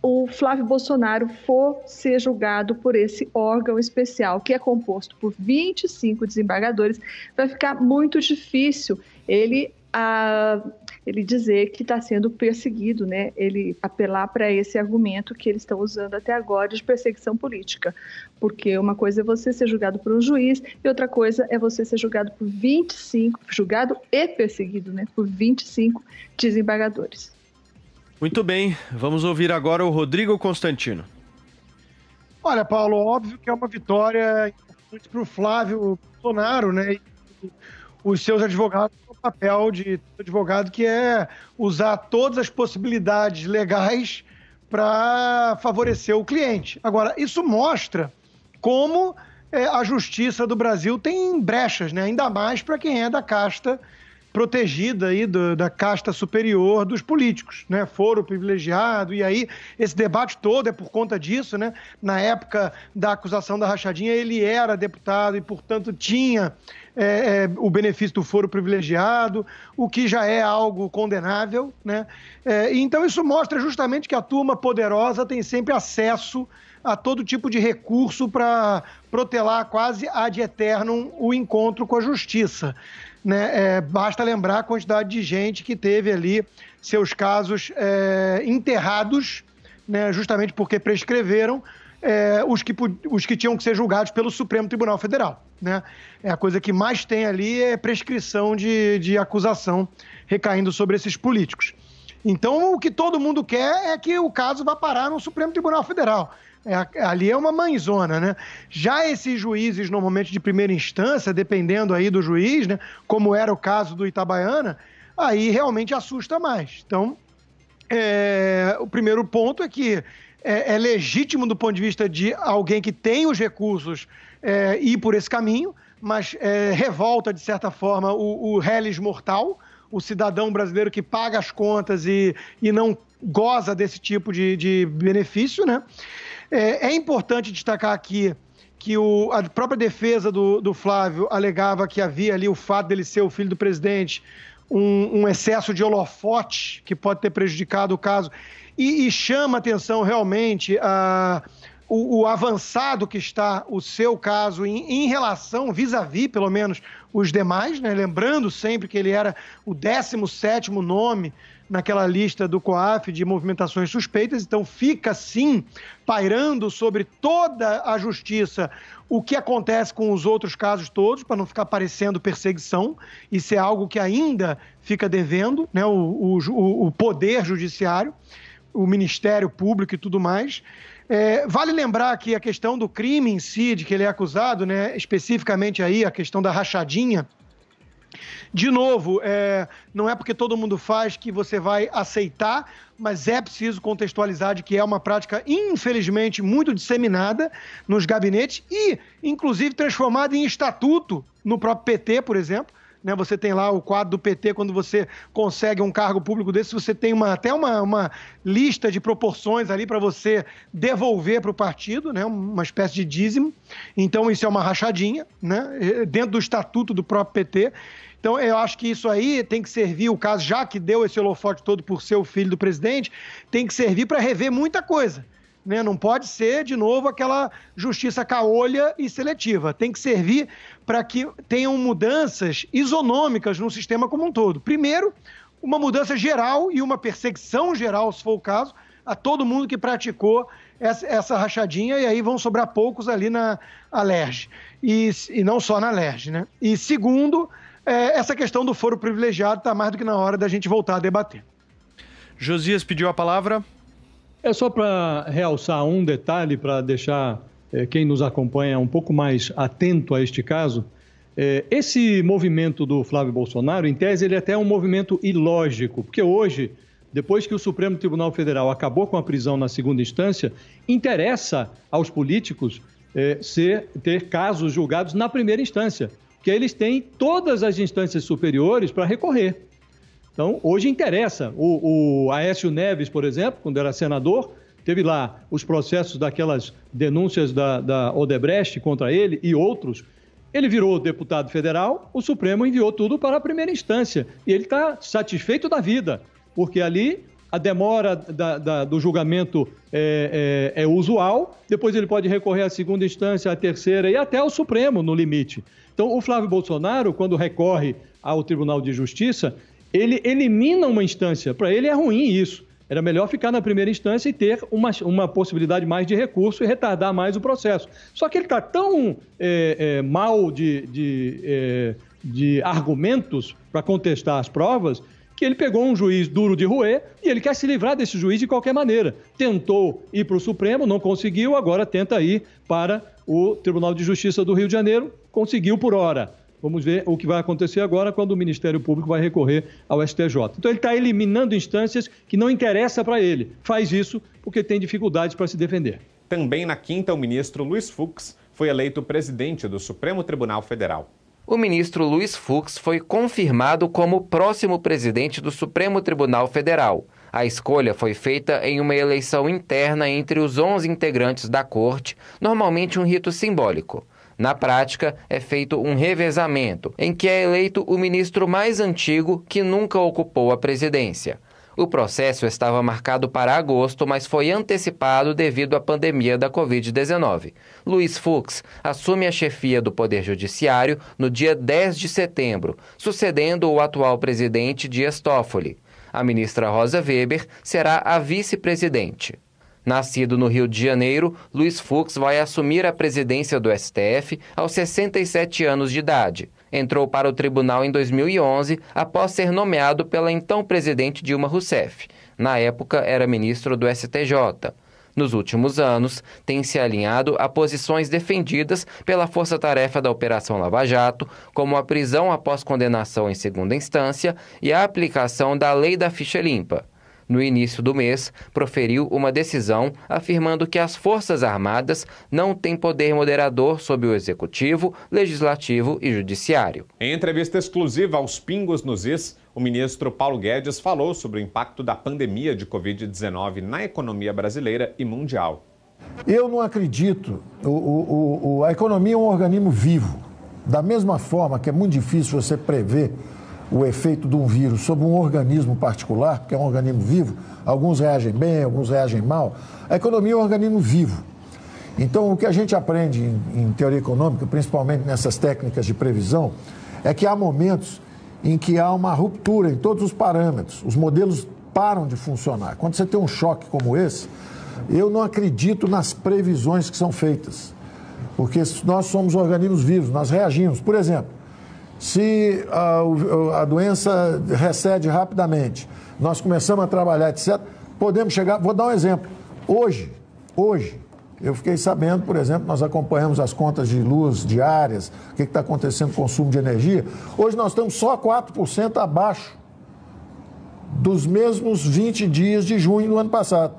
o Flávio Bolsonaro for ser julgado por esse órgão especial, que é composto por 25 desembargadores, vai ficar muito difícil ele, ele dizer que está sendo perseguido, né? ele apelar para esse argumento que eles estão usando até agora de perseguição política. Porque uma coisa é você ser julgado por um juiz e outra coisa é você ser julgado por 25, julgado e perseguido né? por 25 desembargadores. Muito bem, vamos ouvir agora o Rodrigo Constantino. Olha, Paulo, óbvio que é uma vitória importante para o Flávio Bolsonaro, né? E os seus advogados o papel de advogado que é usar todas as possibilidades legais para favorecer o cliente. Agora, isso mostra como é, a justiça do Brasil tem brechas, né? ainda mais para quem é da casta protegida aí do, da casta superior dos políticos, né? Foro privilegiado, e aí esse debate todo é por conta disso, né? Na época da acusação da rachadinha, ele era deputado e, portanto, tinha é, é, o benefício do foro privilegiado, o que já é algo condenável, né? É, então isso mostra justamente que a turma poderosa tem sempre acesso a todo tipo de recurso para protelar quase ad eternum o encontro com a justiça né, é, basta lembrar a quantidade de gente que teve ali seus casos é, enterrados, né, justamente porque prescreveram é, os, que, os que tinham que ser julgados pelo Supremo Tribunal Federal. Né? É a coisa que mais tem ali é prescrição de, de acusação recaindo sobre esses políticos. Então, o que todo mundo quer é que o caso vá parar no Supremo Tribunal Federal. É, ali é uma mãezona, né? Já esses juízes, normalmente de primeira instância, dependendo aí do juiz, né? Como era o caso do Itabaiana, aí realmente assusta mais. Então, é, o primeiro ponto é que é, é, legítimo do ponto de vista de alguém que tem os recursos é, ir por esse caminho, mas é, revolta, de certa forma, o, o reles mortal, o cidadão brasileiro que paga as contas e, e não goza desse tipo de, de benefício, né? É, é importante destacar aqui que o, a própria defesa do, do, Flávio alegava que havia ali o fato dele ser o filho do presidente, um, um excesso de holofote que pode ter prejudicado o caso, e, e chama atenção realmente a, o, o, avançado que está o seu caso em, em relação, vis-à-vis, pelo menos, os demais, né? lembrando sempre que ele era o 17º nome naquela lista do COAF de movimentações suspeitas, então fica sim pairando sobre toda a justiça o que acontece com os outros casos todos, para não ficar parecendo perseguição, isso é algo que ainda fica devendo, né, o, o, o poder judiciário, o Ministério Público e tudo mais. É, vale lembrar que a questão do crime em si, de que ele é acusado, né, especificamente aí a questão da rachadinha, de novo, é, não é porque todo mundo faz que você vai aceitar, mas é preciso contextualizar de que é uma prática, infelizmente, muito disseminada nos gabinetes e, inclusive, transformada em estatuto no próprio PT, por exemplo. Né, você tem lá o quadro do PT, quando você consegue um cargo público desse, você tem uma, até uma, uma lista de proporções ali para você devolver para o partido, né, uma espécie de dízimo. Então, isso é uma rachadinha, né, dentro do estatuto do próprio PT. Então, eu acho que isso aí tem que servir, o caso, já que deu esse holofote todo por ser o filho do presidente, tem que servir para rever muita coisa. Né? Não pode ser, de novo, aquela justiça caolha e seletiva. Tem que servir para que tenham mudanças isonômicas no sistema como um todo. Primeiro, uma mudança geral e uma perseguição geral, se for o caso, a todo mundo que praticou essa, rachadinha, e aí vão sobrar poucos ali na Alerj. E, e não só na Alerj. Né? E segundo, é, essa questão do foro privilegiado está mais do que na hora da gente voltar a debater. Josias pediu a palavra. É só para realçar um detalhe, para deixar é, quem nos acompanha um pouco mais atento a este caso. É, esse movimento do Flávio Bolsonaro, em tese, ele é até um movimento ilógico, porque hoje, depois que o Supremo Tribunal Federal acabou com a prisão na segunda instância, interessa aos políticos é, ser, ter casos julgados na primeira instância, porque eles têm todas as instâncias superiores para recorrer. Então, hoje interessa. O, o Aécio Neves, por exemplo, quando era senador, teve lá os processos daquelas denúncias da, da Odebrecht contra ele e outros. Ele virou deputado federal, o Supremo enviou tudo para a primeira instância. E ele está satisfeito da vida, porque ali a demora da, da, do julgamento é, é, é, usual, depois ele pode recorrer à segunda instância, à terceira e até ao Supremo, no limite. Então, o Flávio Bolsonaro, quando recorre ao Tribunal de Justiça, ele elimina uma instância. Para ele é ruim isso. Era melhor ficar na primeira instância e ter uma, uma possibilidade mais de recurso e retardar mais o processo. Só que ele está tão é, é, mal de, de, é, de argumentos para contestar as provas que ele pegou um juiz duro de roer e ele quer se livrar desse juiz de qualquer maneira. Tentou ir para o Supremo, não conseguiu, agora tenta ir para o Tribunal de Justiça do Rio de Janeiro, conseguiu por hora. Vamos ver o que vai acontecer agora quando o Ministério Público vai recorrer ao STJ. Então ele está eliminando instâncias que não interessa para ele. Faz isso porque tem dificuldades para se defender. Também na quinta, o ministro Luiz Fux foi eleito presidente do Supremo Tribunal Federal. O ministro Luiz Fux foi confirmado como próximo presidente do Supremo Tribunal Federal. A escolha foi feita em uma eleição interna entre os 11 integrantes da corte, normalmente um rito simbólico. Na prática, é feito um revezamento, em que é eleito o ministro mais antigo que nunca ocupou a presidência. O processo estava marcado para agosto, mas foi antecipado devido à pandemia da Covid-19. Luiz Fux assume a chefia do Poder Judiciário no dia 10 de setembro, sucedendo o atual presidente Dias Toffoli. A ministra Rosa Weber será a vice-presidente. Nascido no Rio de Janeiro, Luiz Fux vai assumir a presidência do STF aos 67 anos de idade. Entrou para o tribunal em 2011 após ser nomeado pela então presidente Dilma Rousseff. Na época, era ministro do STJ. Nos últimos anos, tem se alinhado a posições defendidas pela força-tarefa da Operação Lava Jato, como a prisão após condenação em segunda instância e a aplicação da Lei da Ficha Limpa no início do mês, proferiu uma decisão afirmando que as Forças Armadas não têm poder moderador sobre o Executivo, Legislativo e Judiciário. Em entrevista exclusiva aos Pingos nos Is, o ministro Paulo Guedes falou sobre o impacto da pandemia de Covid-19 na economia brasileira e mundial. Eu não acredito. O, o, o, a economia é um organismo vivo. Da mesma forma que é muito difícil você prever o efeito de um vírus sobre um organismo particular, que é um organismo vivo, alguns reagem bem, alguns reagem mal. A economia é um organismo vivo. Então, o que a gente aprende em, em teoria econômica, principalmente nessas técnicas de previsão, é que há momentos em que há uma ruptura em todos os parâmetros, os modelos param de funcionar. Quando você tem um choque como esse, eu não acredito nas previsões que são feitas, porque nós somos organismos vivos, nós reagimos. Por exemplo, se a, a doença recede rapidamente, nós começamos a trabalhar, etc., podemos chegar. Vou dar um exemplo. Hoje, hoje, eu fiquei sabendo, por exemplo, nós acompanhamos as contas de luz diárias, o que está acontecendo com o consumo de energia. Hoje nós estamos só 4% abaixo dos mesmos 20 dias de junho do ano passado.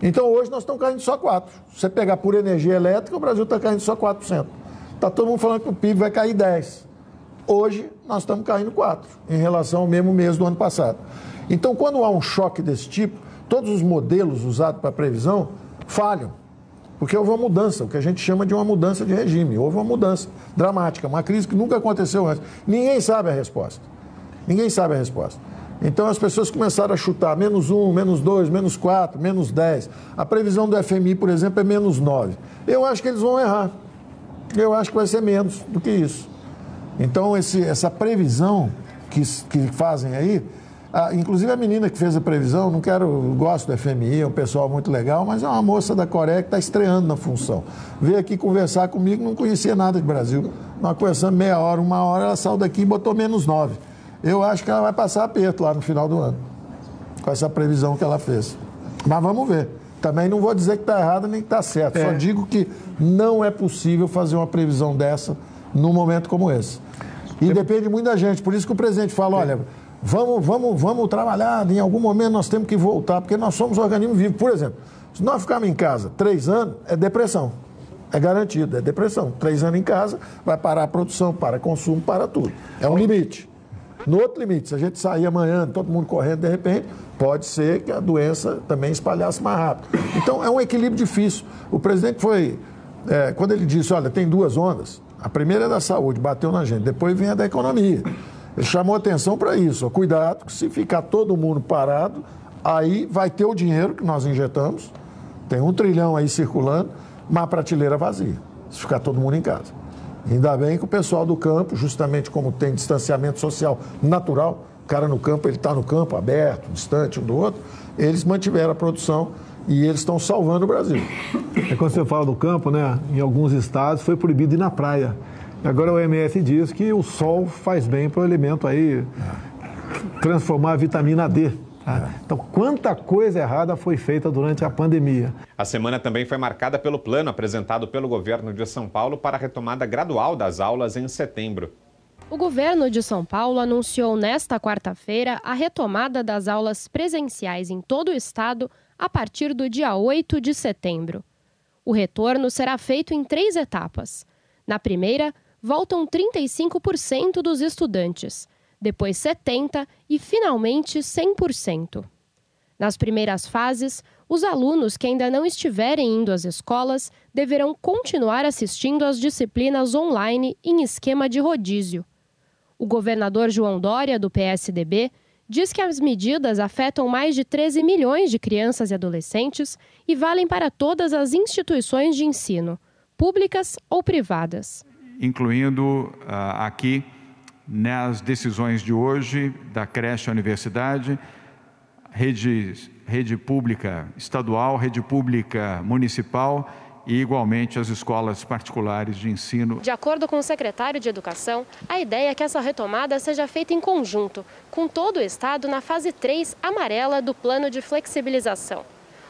Então hoje nós estamos caindo só 4%. Se você pegar por energia elétrica, o Brasil está caindo só 4%. Está todo mundo falando que o PIB vai cair 10%. Hoje, nós estamos caindo 4 em relação ao mesmo mês do ano passado. Então, quando há um choque desse tipo, todos os modelos usados para previsão falham. Porque houve uma mudança, o que a gente chama de uma mudança de regime. Houve uma mudança dramática, uma crise que nunca aconteceu antes. Ninguém sabe a resposta. Ninguém sabe a resposta. Então as pessoas começaram a chutar menos 1, menos 2, menos 4, menos 10. A previsão do FMI, por exemplo, é menos 9. Eu acho que eles vão errar. Eu acho que vai ser menos do que isso. Então, esse, essa previsão que, que fazem aí, ah, inclusive a menina que fez a previsão, não quero, gosto do FMI, é um pessoal muito legal, mas é uma moça da Coreia que está estreando na função. Veio aqui conversar comigo, não conhecia nada de Brasil. Nós conversamos meia hora, uma hora, ela saiu daqui e botou menos 9 eu acho que ela vai passar aperto lá no final do ano, com essa previsão que ela fez. Mas vamos ver. Também não vou dizer que está errado nem que está certo. É. Só digo que não é possível fazer uma previsão dessa num momento como esse. E depende muito da gente. Por isso que o presidente fala, olha, vamos, vamos, vamos trabalhar, em algum momento nós temos que voltar, porque nós somos um organismo vivo. Por exemplo, se nós ficarmos em casa três anos, é depressão. É garantido, é depressão. Três anos em casa, vai parar a produção, para consumo, para tudo. É um limite. No outro limite, se a gente sair amanhã, todo mundo correndo, de repente, pode ser que a doença também espalhasse mais rápido. Então, é um equilíbrio difícil. O presidente foi, é, quando ele disse, olha, tem duas ondas, a primeira é da saúde, bateu na gente, depois vem a da economia. Ele chamou atenção para isso. Cuidado, que se ficar todo mundo parado, aí vai ter o dinheiro que nós injetamos, tem um trilhão aí circulando, mas a prateleira vazia, se ficar todo mundo em casa. Ainda bem que o pessoal do campo, justamente como tem distanciamento social natural, o cara no campo, ele está no campo, aberto, distante um do outro, eles mantiveram a produção e eles estão salvando o Brasil. É quando você fala do campo, né? Em alguns estados foi proibido ir na praia. Agora o OMS diz que o sol faz bem para o elemento aí transformar a vitamina D ah, então, quanta coisa errada foi feita durante a pandemia. A semana também foi marcada pelo plano apresentado pelo governo de São Paulo para a retomada gradual das aulas em setembro. O governo de São Paulo anunciou nesta quarta-feira a retomada das aulas presenciais em todo o estado a partir do dia 8 de setembro. O retorno será feito em três etapas. Na primeira, voltam 35% dos estudantes depois 70% e finalmente 100%. Nas primeiras fases, os alunos que ainda não estiverem indo às escolas deverão continuar assistindo às disciplinas online em esquema de rodízio. O governador João Dória, do PSDB, diz que as medidas afetam mais de 13 milhões de crianças e adolescentes e valem para todas as instituições de ensino, públicas ou privadas. Incluindo uh, aqui nas decisões de hoje da creche à universidade, rede, rede pública estadual, rede pública municipal e, igualmente, as escolas particulares de ensino. De acordo com o secretário de Educação, a ideia é que essa retomada seja feita em conjunto, com todo o Estado na fase 3 amarela do plano de flexibilização.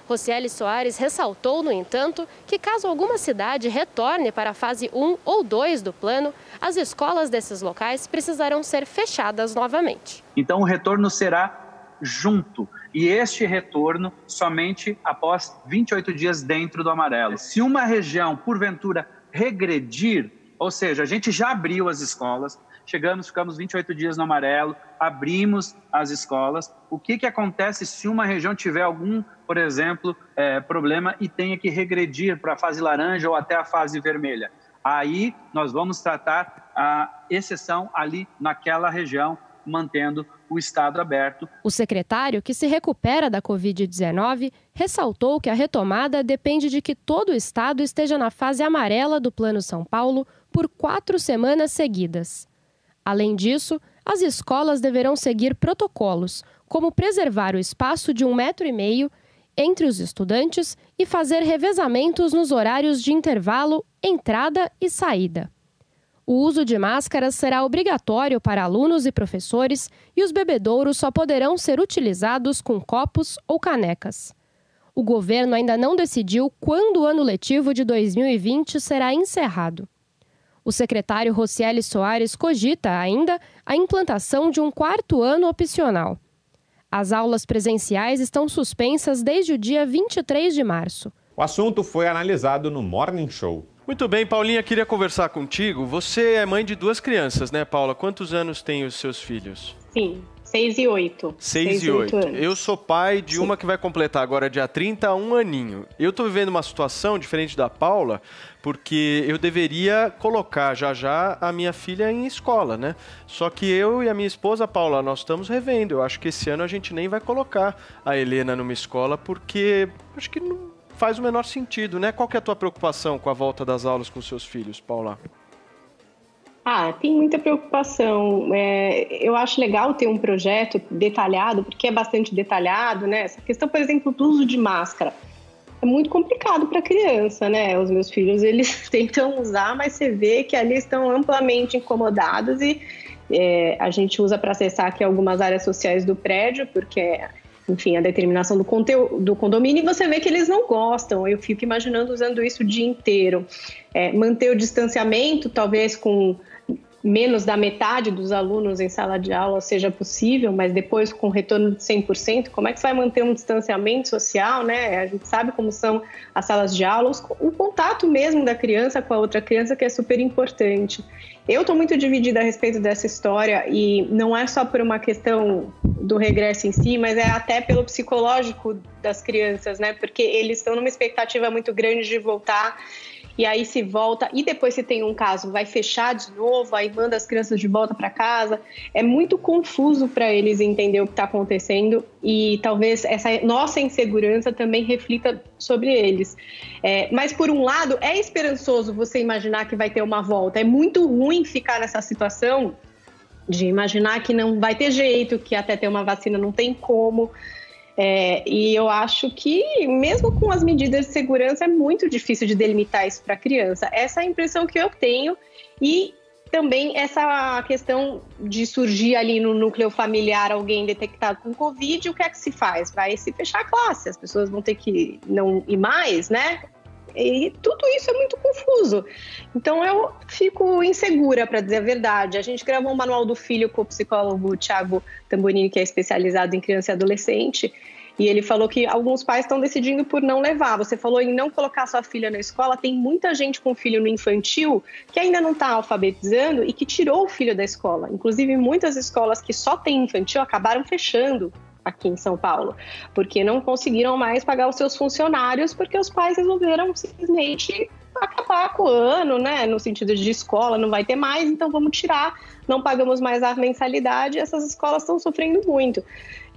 Rocieli Soares ressaltou, no entanto, que caso alguma cidade retorne para a fase 1 ou 2 do plano, as escolas desses locais precisarão ser fechadas novamente. Então, o retorno será junto. E este retorno somente após 28 dias dentro do amarelo. Se uma região, porventura, regredir, ou seja, a gente já abriu as escolas, chegamos, ficamos 28 dias no amarelo, abrimos as escolas. O que, que acontece se uma região tiver algum, por exemplo, é, problema e tenha que regredir para a fase laranja ou até a fase vermelha? Aí nós vamos tratar a exceção ali naquela região, mantendo o estado aberto. O secretário, que se recupera da Covid-19, ressaltou que a retomada depende de que todo o estado esteja na fase amarela do Plano São Paulo por quatro semanas seguidas. Além disso, as escolas deverão seguir protocolos, como preservar o espaço de um metro e meio entre os estudantes e fazer revezamentos nos horários de intervalo, entrada e saída. O uso de máscaras será obrigatório para alunos e professores e os bebedouros só poderão ser utilizados com copos ou canecas. O governo ainda não decidiu quando o ano letivo de 2020 será encerrado. O secretário Rocieli Soares cogita ainda a implantação de um quarto ano opcional. As aulas presenciais estão suspensas desde o dia 23 de março. O assunto foi analisado no Morning Show. Muito bem, Paulinha, queria conversar contigo. Você é mãe de duas crianças, né, Paula? Quantos anos têm os seus filhos? Sim, 6 e 8. 6 e 8. Eu sou pai de Sim. uma que vai completar agora dia 30, um aninho. Eu tô vivendo uma situação diferente da Paula, porque eu deveria colocar já já a minha filha em escola, né? Só que eu e a minha esposa, Paula, nós estamos revendo. Eu acho que esse ano a gente nem vai colocar a Helena numa escola, porque acho que não faz o menor sentido, né? Qual que é a tua preocupação com a volta das aulas com seus filhos, Paula? Ah, tem muita preocupação. É, eu acho legal ter um projeto detalhado, porque é bastante detalhado, né? Essa questão, por exemplo, do uso de máscara. É muito complicado para a criança, né? Os meus filhos, eles tentam usar, mas você vê que ali estão amplamente incomodados e é, a gente usa para acessar aqui algumas áreas sociais do prédio, porque enfim, a determinação do, conteúdo, do condomínio e você vê que eles não gostam. Eu fico imaginando usando isso o dia inteiro. É, manter o distanciamento, talvez com menos da metade dos alunos em sala de aula seja possível, mas depois com retorno de 100%, como é que você vai manter um distanciamento social, né? A gente sabe como são as salas de aula, o contato mesmo da criança com a outra criança que é super importante. Eu estou muito dividida a respeito dessa história e não é só por uma questão do regresso em si, mas é até pelo psicológico das crianças, né? Porque eles estão numa expectativa muito grande de voltar e aí se volta, e depois se tem um caso, vai fechar de novo, aí manda as crianças de volta para casa. É muito confuso para eles entender o que está acontecendo e talvez essa nossa insegurança também reflita sobre eles. É, mas, por um lado, é esperançoso você imaginar que vai ter uma volta. É muito ruim ficar nessa situação de imaginar que não vai ter jeito, que até ter uma vacina não tem como. É, e eu acho que, mesmo com as medidas de segurança, é muito difícil de delimitar isso para a criança. Essa é a impressão que eu tenho. E também essa questão de surgir ali no núcleo familiar alguém detectado com Covid, o que é que se faz? Vai se fechar a classe, as pessoas vão ter que não ir mais, né? E tudo isso é muito confuso. Então eu fico insegura, para dizer a verdade. A gente gravou um manual do filho com o psicólogo Thiago Tamborini, que é especializado em criança e adolescente. E ele falou que alguns pais estão decidindo por não levar. Você falou em não colocar sua filha na escola. Tem muita gente com filho no infantil que ainda não está alfabetizando e que tirou o filho da escola. Inclusive, muitas escolas que só têm infantil acabaram fechando aqui em São Paulo, porque não conseguiram mais pagar os seus funcionários, porque os pais resolveram simplesmente acabar com o ano, né? No sentido de escola, não vai ter mais, então vamos tirar, não pagamos mais a mensalidade, essas escolas estão sofrendo muito.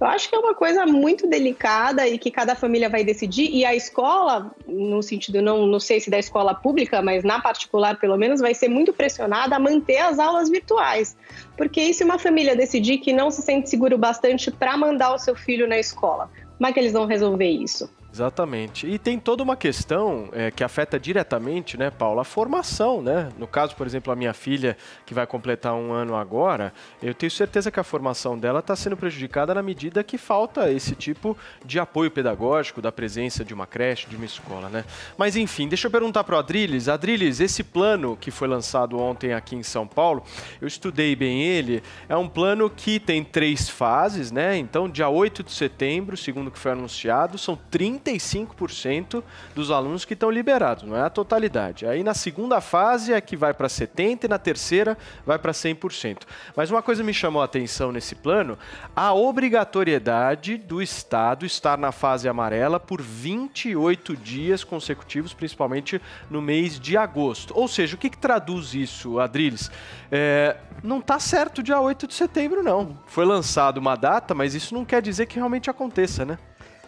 Eu acho que é uma coisa muito delicada e que cada família vai decidir. E a escola, no sentido, não, não sei se da escola pública, mas na particular, pelo menos, vai ser muito pressionada a manter as aulas virtuais. Porque e se uma família decidir que não se sente seguro bastante para mandar o seu filho na escola? Como é que eles vão resolver isso? Exatamente. E tem toda uma questão é, que afeta diretamente, né, Paula, a formação, né? No caso, por exemplo, a minha filha, que vai completar um ano agora, eu tenho certeza que a formação dela está sendo prejudicada na medida que falta esse tipo de apoio pedagógico, da presença de uma creche, de uma escola, né? Mas enfim, deixa eu perguntar para o Adriles. Adriles, esse plano que foi lançado ontem aqui em São Paulo, eu estudei bem ele, é um plano que tem três fases, né? Então, dia 8 de setembro, segundo o que foi anunciado, são 30 35% dos alunos que estão liberados, não é a totalidade. Aí na segunda fase é que vai para 70% e na terceira vai para 100%. Mas uma coisa me chamou a atenção nesse plano, a obrigatoriedade do Estado estar na fase amarela por 28 dias consecutivos, principalmente no mês de agosto. Ou seja, o que, que traduz isso, Adriles? É, não está certo dia 8 de setembro, não. Foi lançado uma data, mas isso não quer dizer que realmente aconteça, né?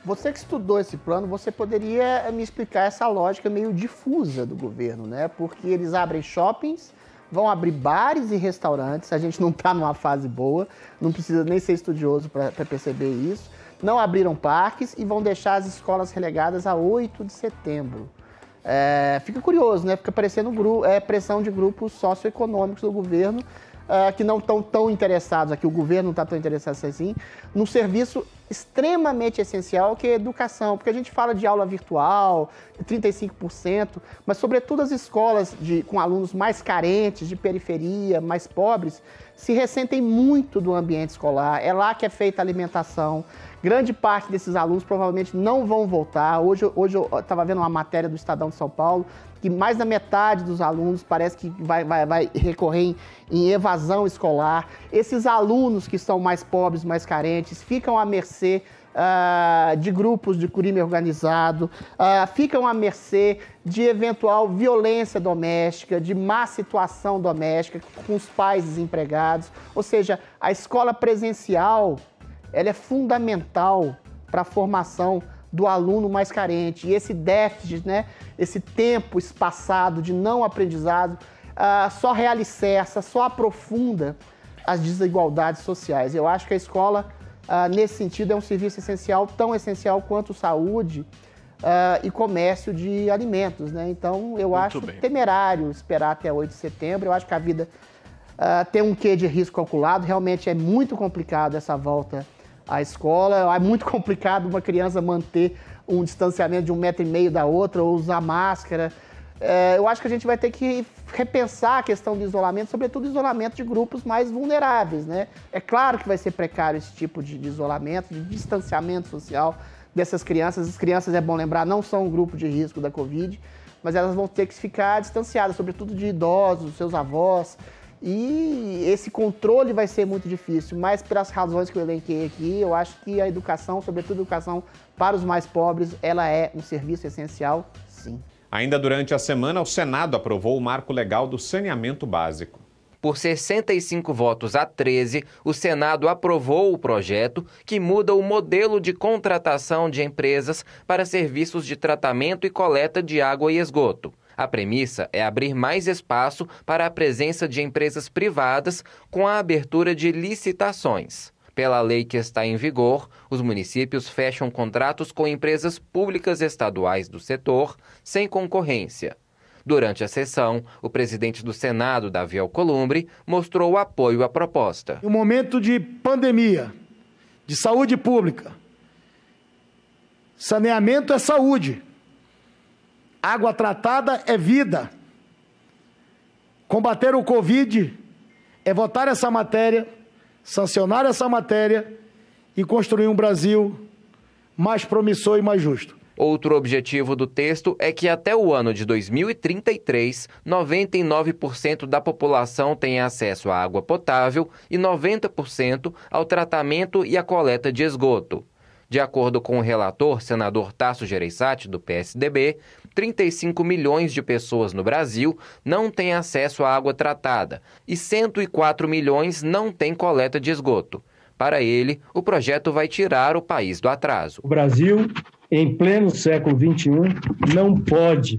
Você que estudou esse plano, você poderia me explicar essa lógica meio difusa do governo, né? Porque eles abrem shoppings, vão abrir bares e restaurantes, a gente não está numa fase boa, não precisa nem ser estudioso para perceber isso. Não abriram parques e vão deixar as escolas relegadas a 8 de setembro. É, fica curioso, né? Fica parecendo é, pressão de grupos socioeconômicos do governo uh, que não estão tão interessados, aqui o governo não está tão interessado assim, num serviço extremamente essencial, que é educação, porque a gente fala de aula virtual, de 35%, mas sobretudo as escolas de, com alunos mais carentes, de periferia, mais pobres, se ressentem muito do ambiente escolar. É lá que é feita a alimentação. Grande parte desses alunos provavelmente não vão voltar. Hoje, hoje eu estava vendo uma matéria do Estadão de São Paulo que mais da metade dos alunos parece que vai, vai, vai recorrer em, em evasão escolar. Esses alunos que são mais pobres, mais carentes, ficam à mercê Uh, de grupos de crime organizado, uh, ficam à mercê de eventual violência doméstica, de má situação doméstica com os pais desempregados. Ou seja, a escola presencial ela é fundamental para a formação do aluno mais carente. E esse déficit, né, esse tempo espaçado de não aprendizado, uh, só realicerça, só aprofunda as desigualdades sociais. Eu acho que a escola uh, nesse sentido, é um serviço essencial, tão essencial quanto saúde uh, e comércio de alimentos. Né? Então, eu Muito acho bem. temerário esperar até 8 de setembro. Eu acho que a vida uh, tem um quê de risco calculado. Realmente é muito complicado essa volta à escola. É muito complicado uma criança manter um distanciamento de um metro e meio da outra ou usar máscara. É, eu acho que a gente vai ter que repensar a questão do isolamento, sobretudo isolamento de grupos mais vulneráveis. Né? É claro que vai ser precário esse tipo de, de isolamento, de distanciamento social dessas crianças. As crianças, é bom lembrar, não são um grupo de risco da Covid, mas elas vão ter que ficar distanciadas, sobretudo de idosos, seus avós. E esse controle vai ser muito difícil, mas pelas razões que eu elenquei aqui, eu acho que a educação, sobretudo a educação para os mais pobres, ela é um serviço essencial, sim. Ainda durante a semana, o Senado aprovou o marco legal do saneamento básico. Por 65 votos a 13, o Senado aprovou o projeto que muda o modelo de contratação de empresas para serviços de tratamento e coleta de água e esgoto. A premissa é abrir mais espaço para a presença de empresas privadas com a abertura de licitações. Pela lei que está em vigor, os municípios fecham contratos com empresas públicas estaduais do setor sem concorrência. Durante a sessão, o presidente do Senado, Davi Alcolumbre, mostrou apoio à proposta. Em um momento de pandemia, de saúde pública, saneamento é saúde, água tratada é vida. Combater o Covid é votar essa matéria sancionar essa matéria e construir um Brasil mais promissor e mais justo. Outro objetivo do texto é que até o ano de 2033, 99% da população tenha acesso à água potável e 90% ao tratamento e à coleta de esgoto. De acordo com o relator, senador Tasso Gereissati, do PSDB, 35 milhões de pessoas no Brasil não têm acesso à água tratada e 104 milhões não têm coleta de esgoto. Para ele, o projeto vai tirar o país do atraso. O Brasil, em pleno século XXI, não pode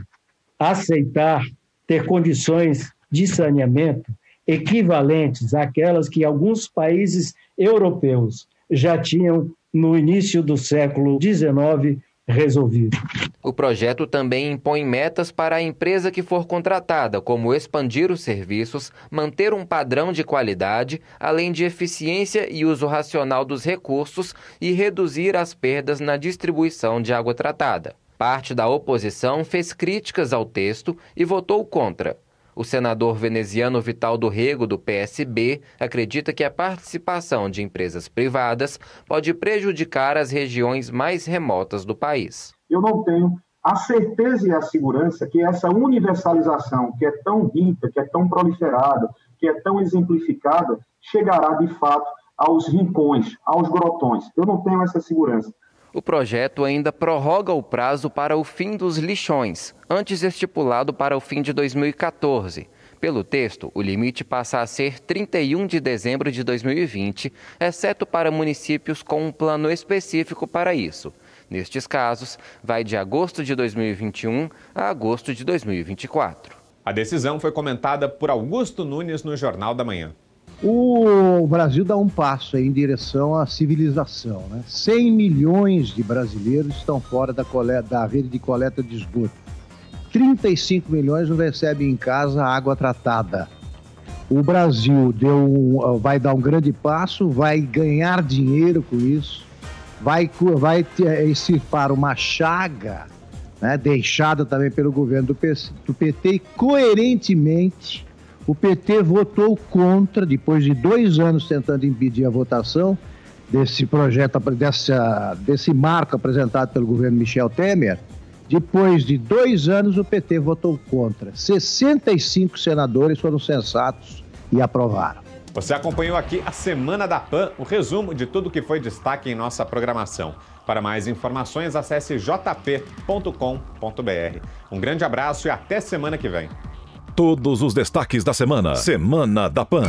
aceitar ter condições de saneamento equivalentes àquelas que alguns países europeus já tinham no início do século XIX resolvido. O projeto também impõe metas para a empresa que for contratada, como expandir os serviços, manter um padrão de qualidade, além de eficiência e uso racional dos recursos e reduzir as perdas na distribuição de água tratada. Parte da oposição fez críticas ao texto e votou contra. O senador veneziano Vital do Rego, do PSB, acredita que a participação de empresas privadas pode prejudicar as regiões mais remotas do país. Eu não tenho a certeza e a segurança que essa universalização, que é tão rica, que é tão proliferada, que é tão exemplificada, chegará de fato aos rincões, aos grotões. Eu não tenho essa segurança. O projeto ainda prorroga o prazo para o fim dos lixões, antes estipulado para o fim de 2014. Pelo texto, o limite passa a ser 31 de dezembro de 2020, exceto para municípios com um plano específico para isso. Nestes casos, vai de agosto de 2021 a agosto de 2024. A decisão foi comentada por Augusto Nunes no Jornal da Manhã. O Brasil dá um passo em direção à civilização. Né? 100 milhões de brasileiros estão fora da, coleta, da rede de coleta de esgoto. 35 milhões não recebem em casa água tratada. O Brasil deu um, vai dar um grande passo, vai ganhar dinheiro com isso. vai, vai extirpar uma chaga né, deixada também pelo governo do, do PT e coerentemente o PT votou contra, depois de dois anos tentando impedir a votação desse projeto, dessa, desse marco apresentado pelo governo Michel Temer. Depois de dois anos, o PT votou contra. 65 senadores foram sensatos e aprovaram. Você acompanhou aqui a Semana da PAN, o resumo de tudo que foi destaque em nossa programação. Para mais informações, acesse jp.com.br. Um grande abraço e até semana que vem todos os destaques da semana. Semana da Pan.